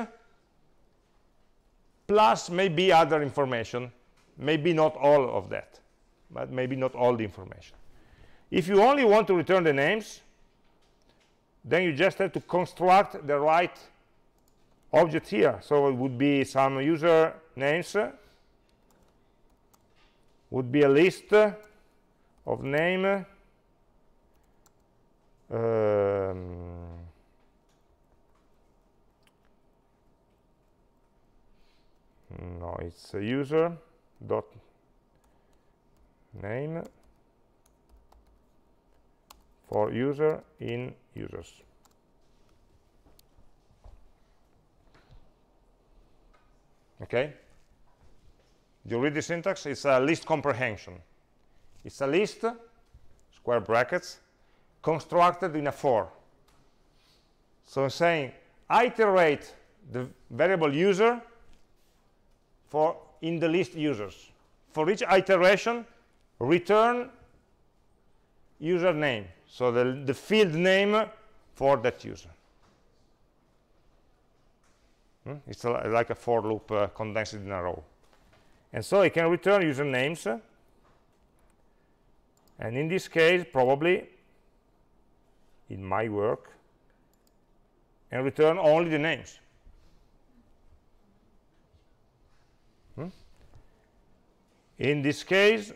plus maybe other information. Maybe not all of that but maybe not all the information. If you only want to return the names then you just have to construct the right object here. So it would be some user names, would be a list of name um, no it's a user dot name for user in users. Okay. You read the syntax it's a list comprehension. It's a list square brackets constructed in a for so I'm saying iterate the variable user for in the list users for each iteration return username so the, the field name for that user Hmm? It's a, like a for loop uh, condensed in a row. And so I can return usernames. And in this case, probably, in my work, and return only the names. Hmm? In this case,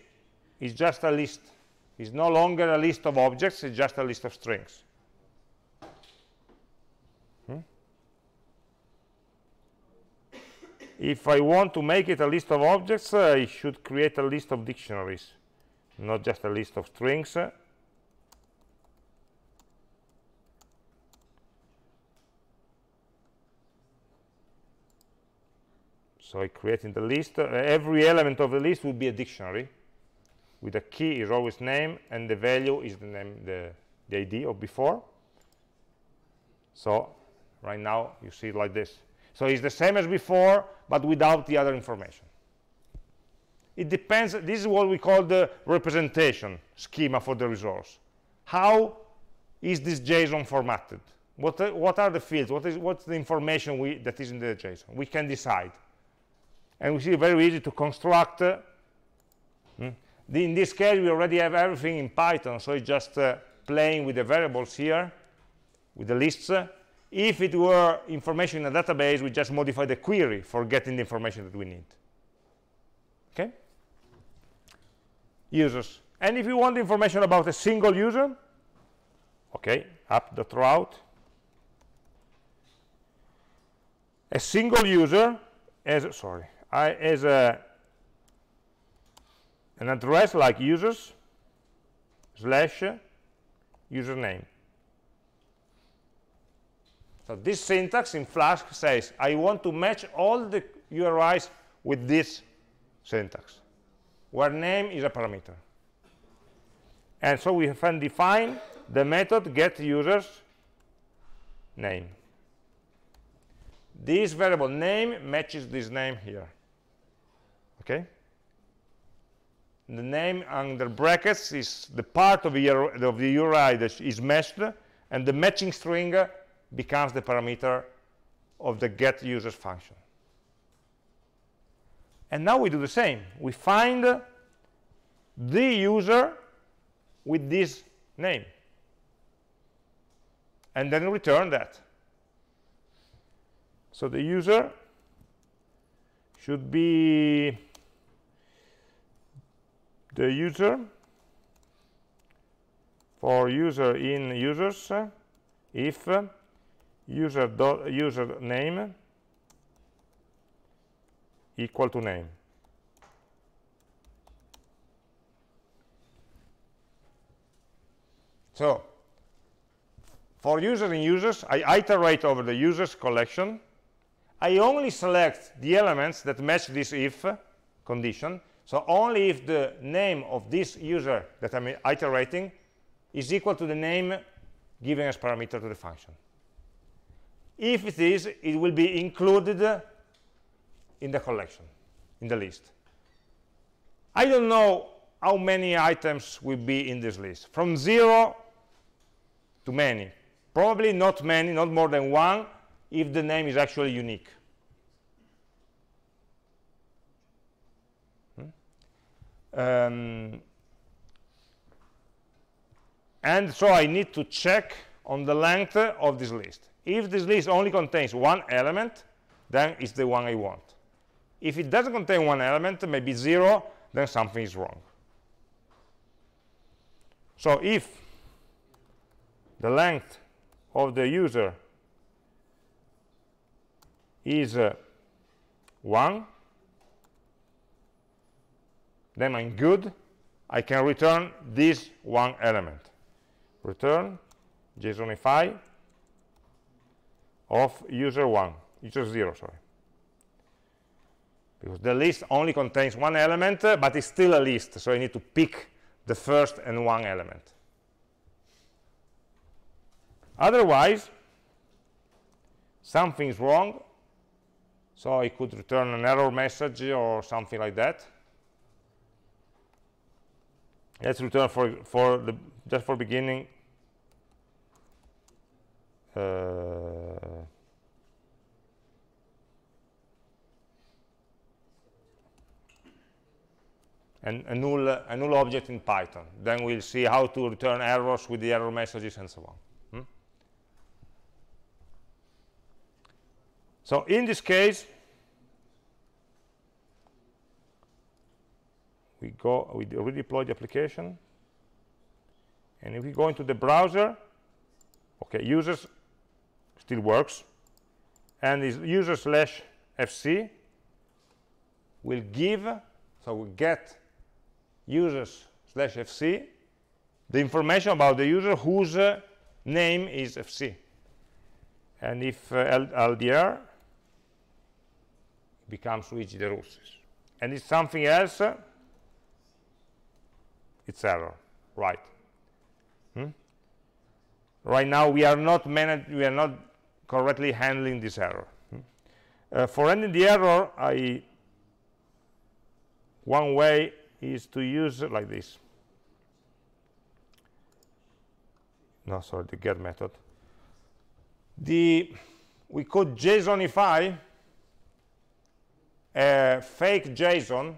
it's just a list. It's no longer a list of objects, it's just a list of strings. if I want to make it a list of objects, uh, I should create a list of dictionaries, not just a list of strings. So I create in the list, uh, every element of the list will be a dictionary with a key is always name and the value is the name, the, the ID of before. So right now you see it like this. So it's the same as before, but without the other information. It depends, this is what we call the representation schema for the resource. How is this JSON formatted? What, uh, what are the fields? What is, what's the information we, that is in the JSON? We can decide. And we see it very easy to construct. Uh, hmm? in this case, we already have everything in Python, so it's just uh, playing with the variables here, with the lists. If it were information in a database, we just modify the query for getting the information that we need. Okay? Users. And if you want information about a single user, okay, app.route. A single user as sorry, I, as a an address like users slash username. So this syntax in Flask says, I want to match all the URIs with this syntax, where name is a parameter. And so we can define the method get users name. This variable name matches this name here. Okay? The name under brackets is the part of the, of the URI that is matched, and the matching string becomes the parameter of the get users function. And now we do the same. We find the user with this name and then return that. So the user should be the user for user in users if user dot user name equal to name. So for user in users i iterate over the users collection. I only select the elements that match this if condition so only if the name of this user that i'm iterating is equal to the name given as parameter to the function if it is, it will be included in the collection, in the list. I don't know how many items will be in this list. From zero to many. Probably not many, not more than one, if the name is actually unique. Um, and so I need to check on the length of this list. If this list only contains one element, then it's the one I want. If it doesn't contain one element, maybe zero, then something is wrong. So if the length of the user is uh, 1, then I'm good. I can return this one element. Return JSONify of user 1, user 0, sorry. Because the list only contains one element, uh, but it's still a list, so I need to pick the first and one element. Otherwise, something's wrong, so I could return an error message or something like that. Let's return for, for the, just for beginning uh, and a null, a null object in Python. Then we'll see how to return errors with the error messages and so on. Hmm? So in this case, we go, we redeploy the application, and if we go into the browser, okay, users still works and is user slash fc will give, so we get users slash fc, the information about the user whose uh, name is fc. And if uh, LDR becomes Luigi De Russis. And it's something else, uh, it's error, right? Hmm? Right now we are not managed, we are not correctly handling this error. Hmm? Uh, for ending the error, I one way is to use like this. No, sorry, the get method. The we could JSONify a fake JSON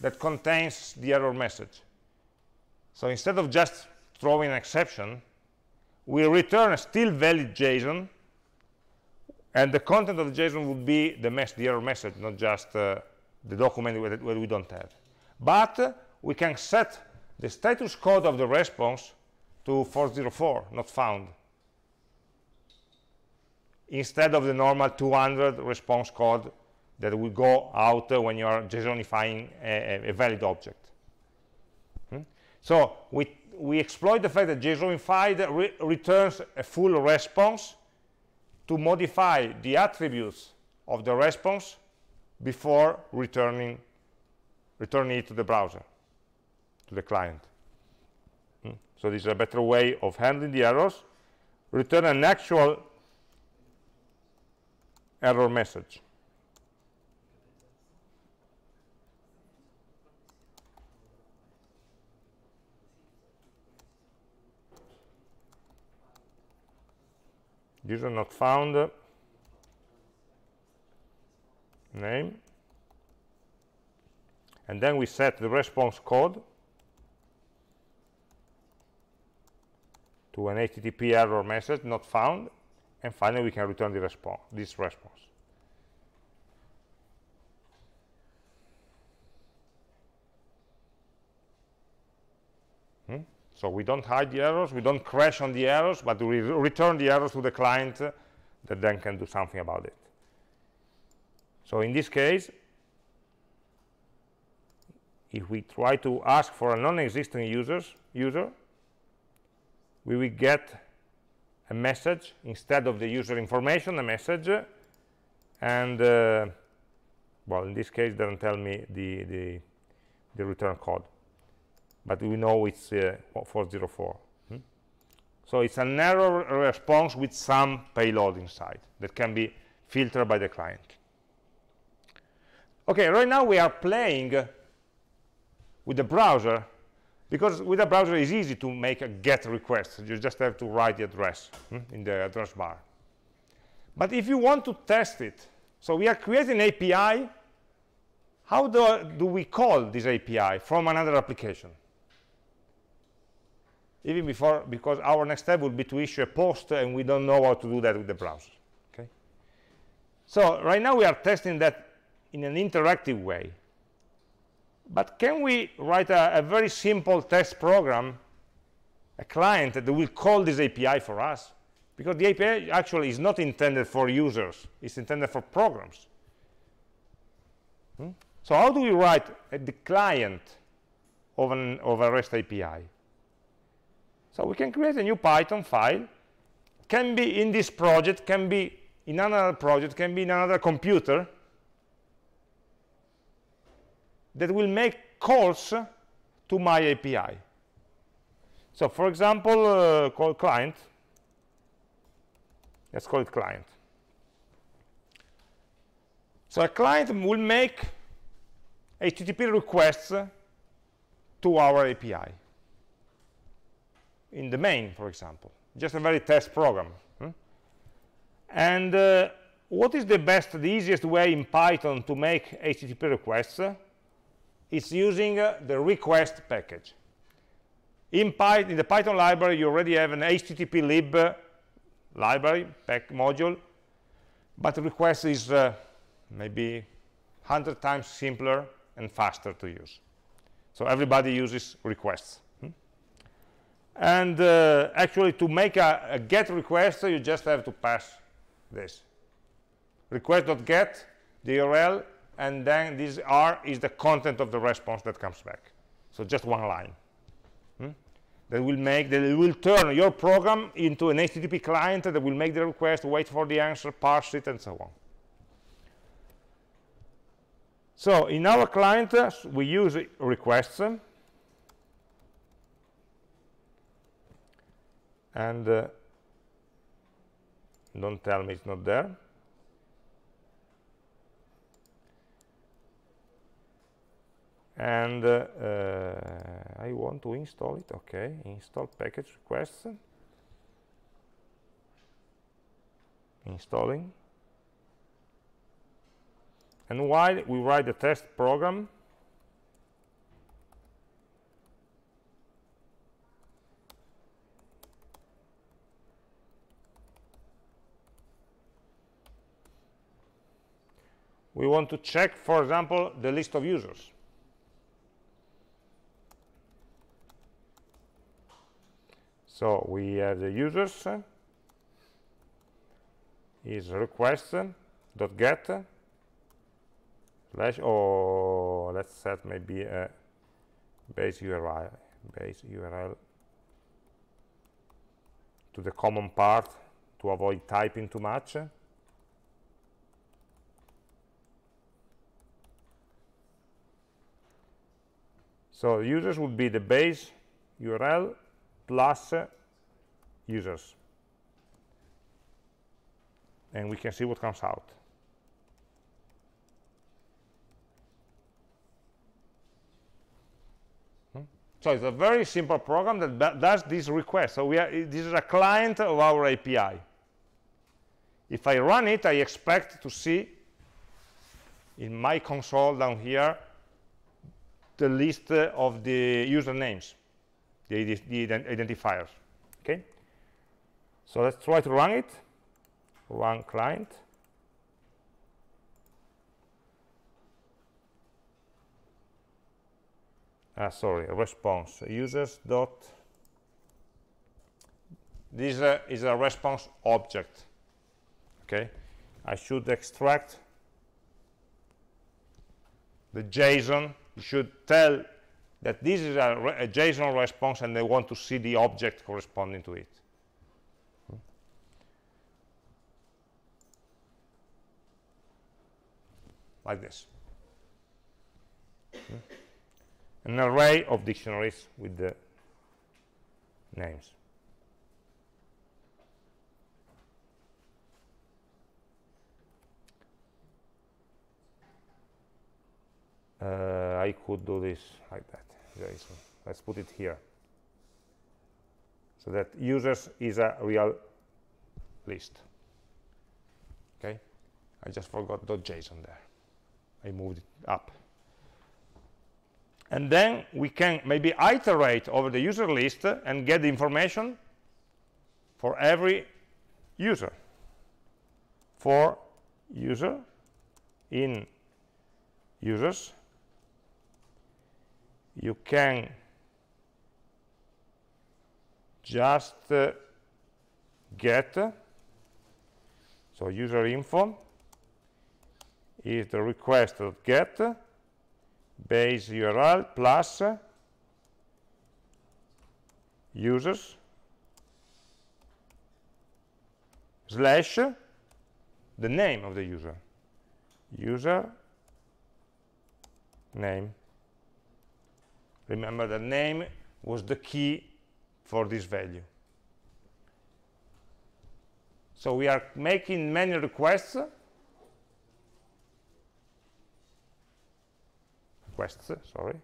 that contains the error message. So instead of just throwing an exception, we return a still valid JSON, and the content of the JSON would be the, mess, the error message, not just uh, the document where, we don't have. But uh, we can set the status code of the response to 404, not found, instead of the normal 200 response code that will go out uh, when you are JSONifying a, a valid object. So we, we exploit the fact that JSONified re returns a full response to modify the attributes of the response before returning, returning it to the browser, to the client. Hmm? So this is a better way of handling the errors. Return an actual error message. User not found. Name. And then we set the response code to an HTTP error message not found. And finally we can return the response this response So we don't hide the errors, we don't crash on the errors, but we re return the errors to the client that then can do something about it. So in this case, if we try to ask for a non-existing user, we will get a message instead of the user information, a message, and uh, well, in this case, doesn't tell me the, the, the return code but we know it's uh, 404. Hmm? So it's an error response with some payload inside that can be filtered by the client. Okay, right now we are playing with the browser because with the browser it's easy to make a get request. You just have to write the address hmm, in the address bar. But if you want to test it, so we are creating an API, how do, do we call this API from another application? Even before, because our next step would be to issue a post, and we don't know how to do that with the browser. Okay. So right now we are testing that in an interactive way. But can we write a, a very simple test program, a client that will call this API for us? Because the API actually is not intended for users. It's intended for programs. Hmm? So how do we write the client of, an, of a REST API? So we can create a new Python file, can be in this project, can be in another project, can be in another computer, that will make calls to my API. So for example, uh, call client, let's call it client. So a client will make HTTP requests to our API in the main, for example. Just a very test program. Hmm? And uh, what is the best, the easiest way in Python to make HTTP requests? It's using uh, the request package. In, Python, in the Python library, you already have an HTTP lib uh, library, pack module, but request is uh, maybe 100 times simpler and faster to use. So everybody uses requests. And uh, actually, to make a, a, GET request, you just have to pass this. Request.get, the URL, and then this R is the content of the response that comes back. So just one line. Hmm? That will make, that will turn your program into an HTTP client that will make the request, wait for the answer, parse it, and so on. So in our client, uh, we use requests, and uh, don't tell me it's not there. and uh, uh, I want to install it. Okay install package requests. Installing. And while we write the test program we want to check for example the list of users. So we have the users uh, is request dot get slash or let's set maybe a base URL base URL to the common part to avoid typing too much so users would be the base URL plus users. And we can see what comes out. Hmm? so it's a very simple program that does this request. So we are, this is a client of our API if I run it I expect to see in my console down here the list of the usernames the, the identifiers. Okay. So let's try to run it. Run client. Ah, sorry, response users dot. This uh, is a response object. Okay, I should extract the JSON. You should tell that this is a, a, JSON response and they want to see the object corresponding to it. Hmm? Like this. Hmm? An array of dictionaries with the names. Uh, I could do this like that. Let's put it here. So that users is a real list. Okay, I just forgot .json there. I moved it up. And then we can maybe iterate over the user list and get the information for every user. For user in users you can just uh, get so user info is the request get base url plus users slash the name of the user user name Remember the name was the key for this value. So we are making many requests. Requests, sorry.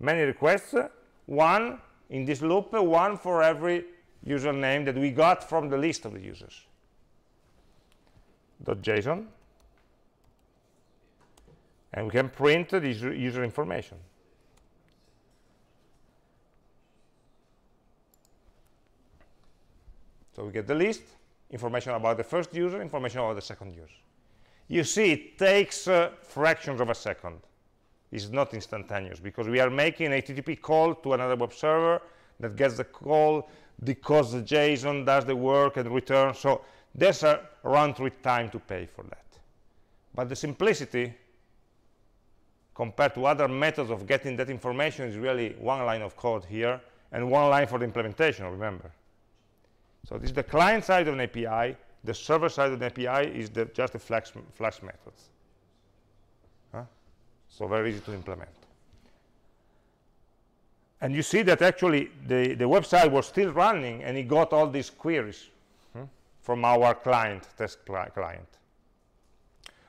Many requests, one in this loop, one for every username that we got from the list of the users. Dot .json. And we can print this user information. So we get the list, information about the first user, information about the second user. You see, it takes uh, fractions of a second. It's not instantaneous because we are making a HTTP call to another web server that gets the call, because the JSON, does the work, and returns. So there's a trip time to pay for that. But the simplicity compared to other methods of getting that information is really one line of code here and one line for the implementation, remember. So this is the client side of an API. The server side of the API is the, just the Flask, Flask methods. Huh? So very easy to implement. And you see that actually the, the website was still running and it got all these queries hmm, from our client, test client.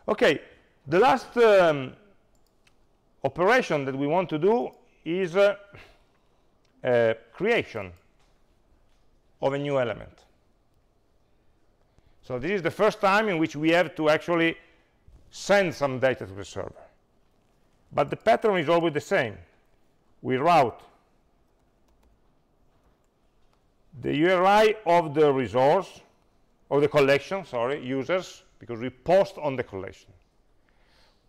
Okay, the last um, operation that we want to do is uh, [COUGHS] uh, creation of a new element. So this is the first time in which we have to actually send some data to the server. But the pattern is always the same. We route the URI of the resource, of the collection, sorry, users, because we post on the collection.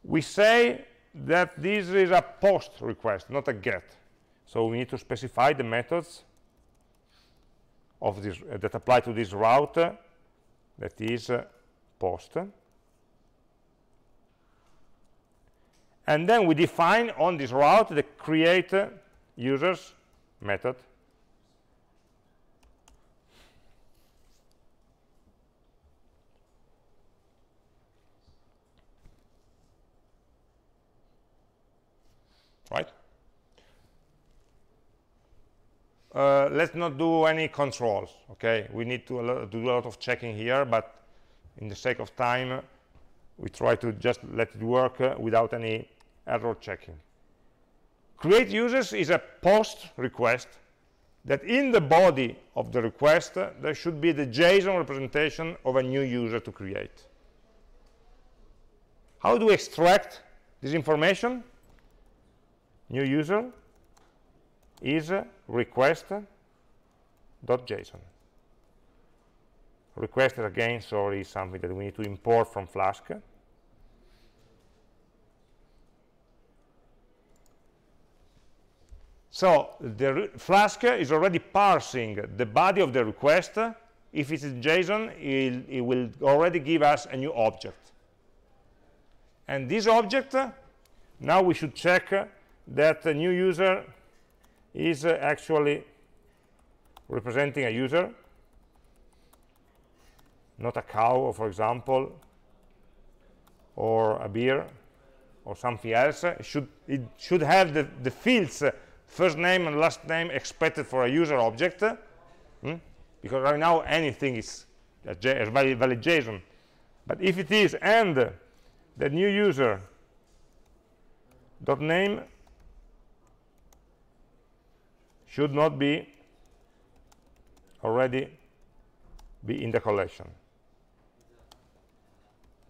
We say that this is a post request, not a get. So we need to specify the methods of this uh, that apply to this route uh, that is uh, post. And then we define on this route the create users method right? Uh, let's not do any controls, okay? We need to do a lot of checking here, but in the sake of time, we try to just let it work uh, without any error checking. Create users is a post request that in the body of the request, uh, there should be the JSON representation of a new user to create. How do we extract this information? new user is request.json. Request again, sorry, is something that we need to import from Flask. So the Flask is already parsing the body of the request. If it's JSON, it, it will already give us a new object. And this object, now we should check that the new user is uh, actually representing a user, not a cow, for example, or a beer, or something else. It should, it should have the, the fields, uh, first name and last name expected for a user object, hmm? because right now anything is a, J a valid, valid JSON. But if it is and the new user dot name should not be already be in the collection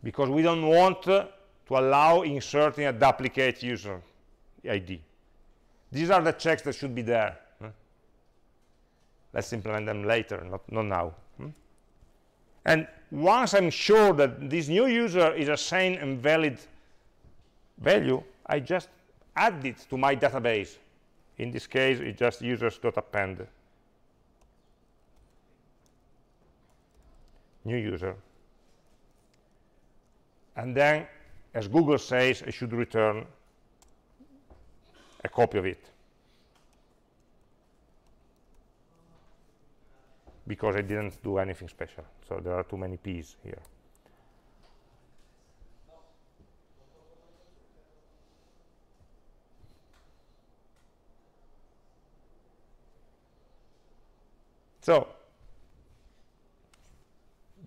because we don't want uh, to allow inserting a duplicate user ID. These are the checks that should be there. Huh? Let's implement them later, not, not now. Hmm? And once I'm sure that this new user is a sane and valid value, I just add it to my database in this case, it just users.append. New user. And then, as Google says, I should return a copy of it. Because I didn't do anything special. So there are too many P's here. So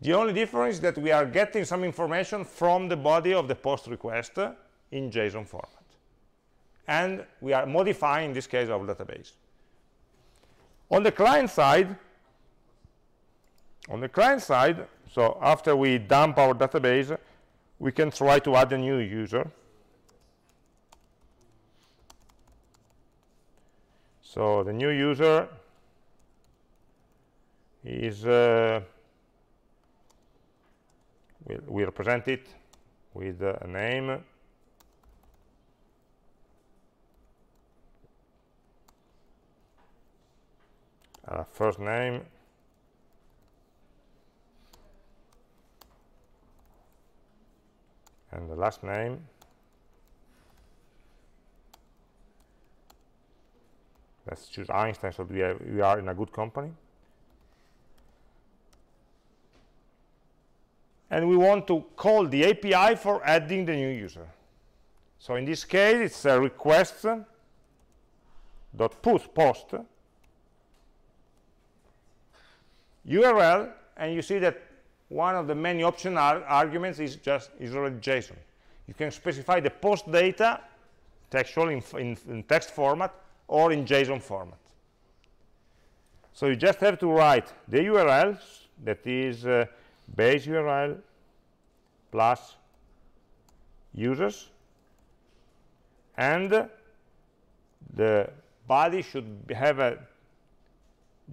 the only difference is that we are getting some information from the body of the post request in JSON format. And we are modifying, in this case, our database. On the client side, on the client side, so after we dump our database, we can try to add a new user. So the new user is uh, we we'll, represent it with uh, a name. Uh, first name. And the last name. Let's choose Einstein so we we are in a good company. And we want to call the API for adding the new user. So in this case, it's a request dot push post URL, and you see that one of the many optional arguments is just is already JSON. You can specify the post data textual in, in, in text format or in JSON format. So you just have to write the URL that is uh, base URL plus users and the body should have a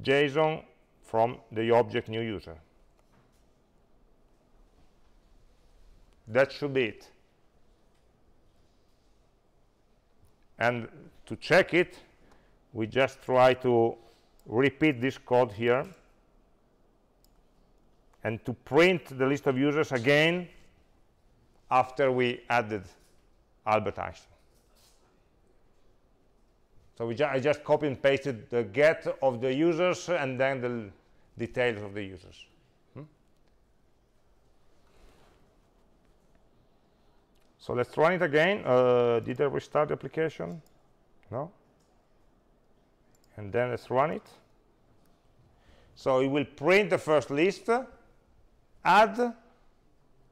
JSON from the object new user. That should be it. And to check it, we just try to repeat this code here and to print the list of users again after we added Albert Einstein. So ju I just copy and pasted the get of the users and then the details of the users. Hmm? So let's run it again. Uh, did I restart the application? No? And then let's run it. So it will print the first list, add,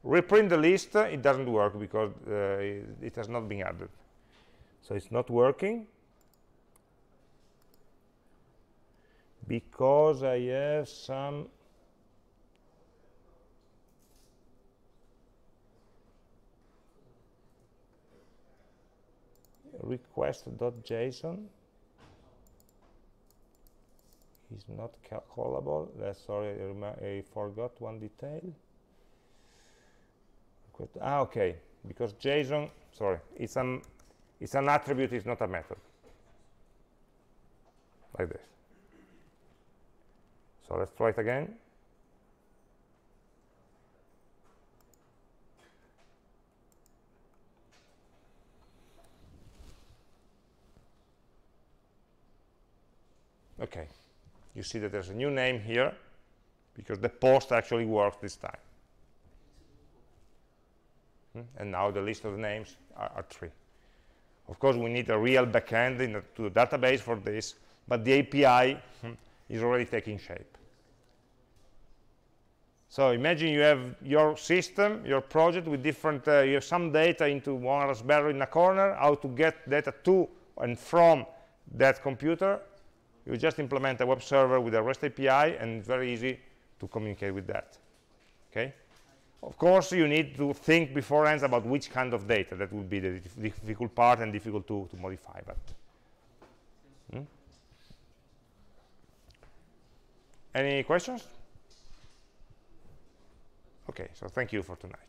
reprint the list. It doesn't work because uh, it, it has not been added. So it's not working. because I have some request.json is not callable. That's sorry, I, I forgot one detail. Ah, okay, because JSON, sorry, it's an it's an attribute, it's not a method. Like this. So let's try it again. Okay, you see that there's a new name here because the post actually works this time. Hmm? And now the list of the names are, are, three. Of course, we need a real backend in the, to the database for this, but the API hmm, is already taking shape. So imagine you have your system, your project with different, uh, you have some data into one Raspberry in a corner, how to get data to and from that computer. You just implement a web server with a REST API and it's very easy to communicate with that. Okay? Of course, you need to think beforehand about which kind of data. That would be the difficult part and difficult to, to modify. But hmm? Any questions? Okay, so thank you for tonight.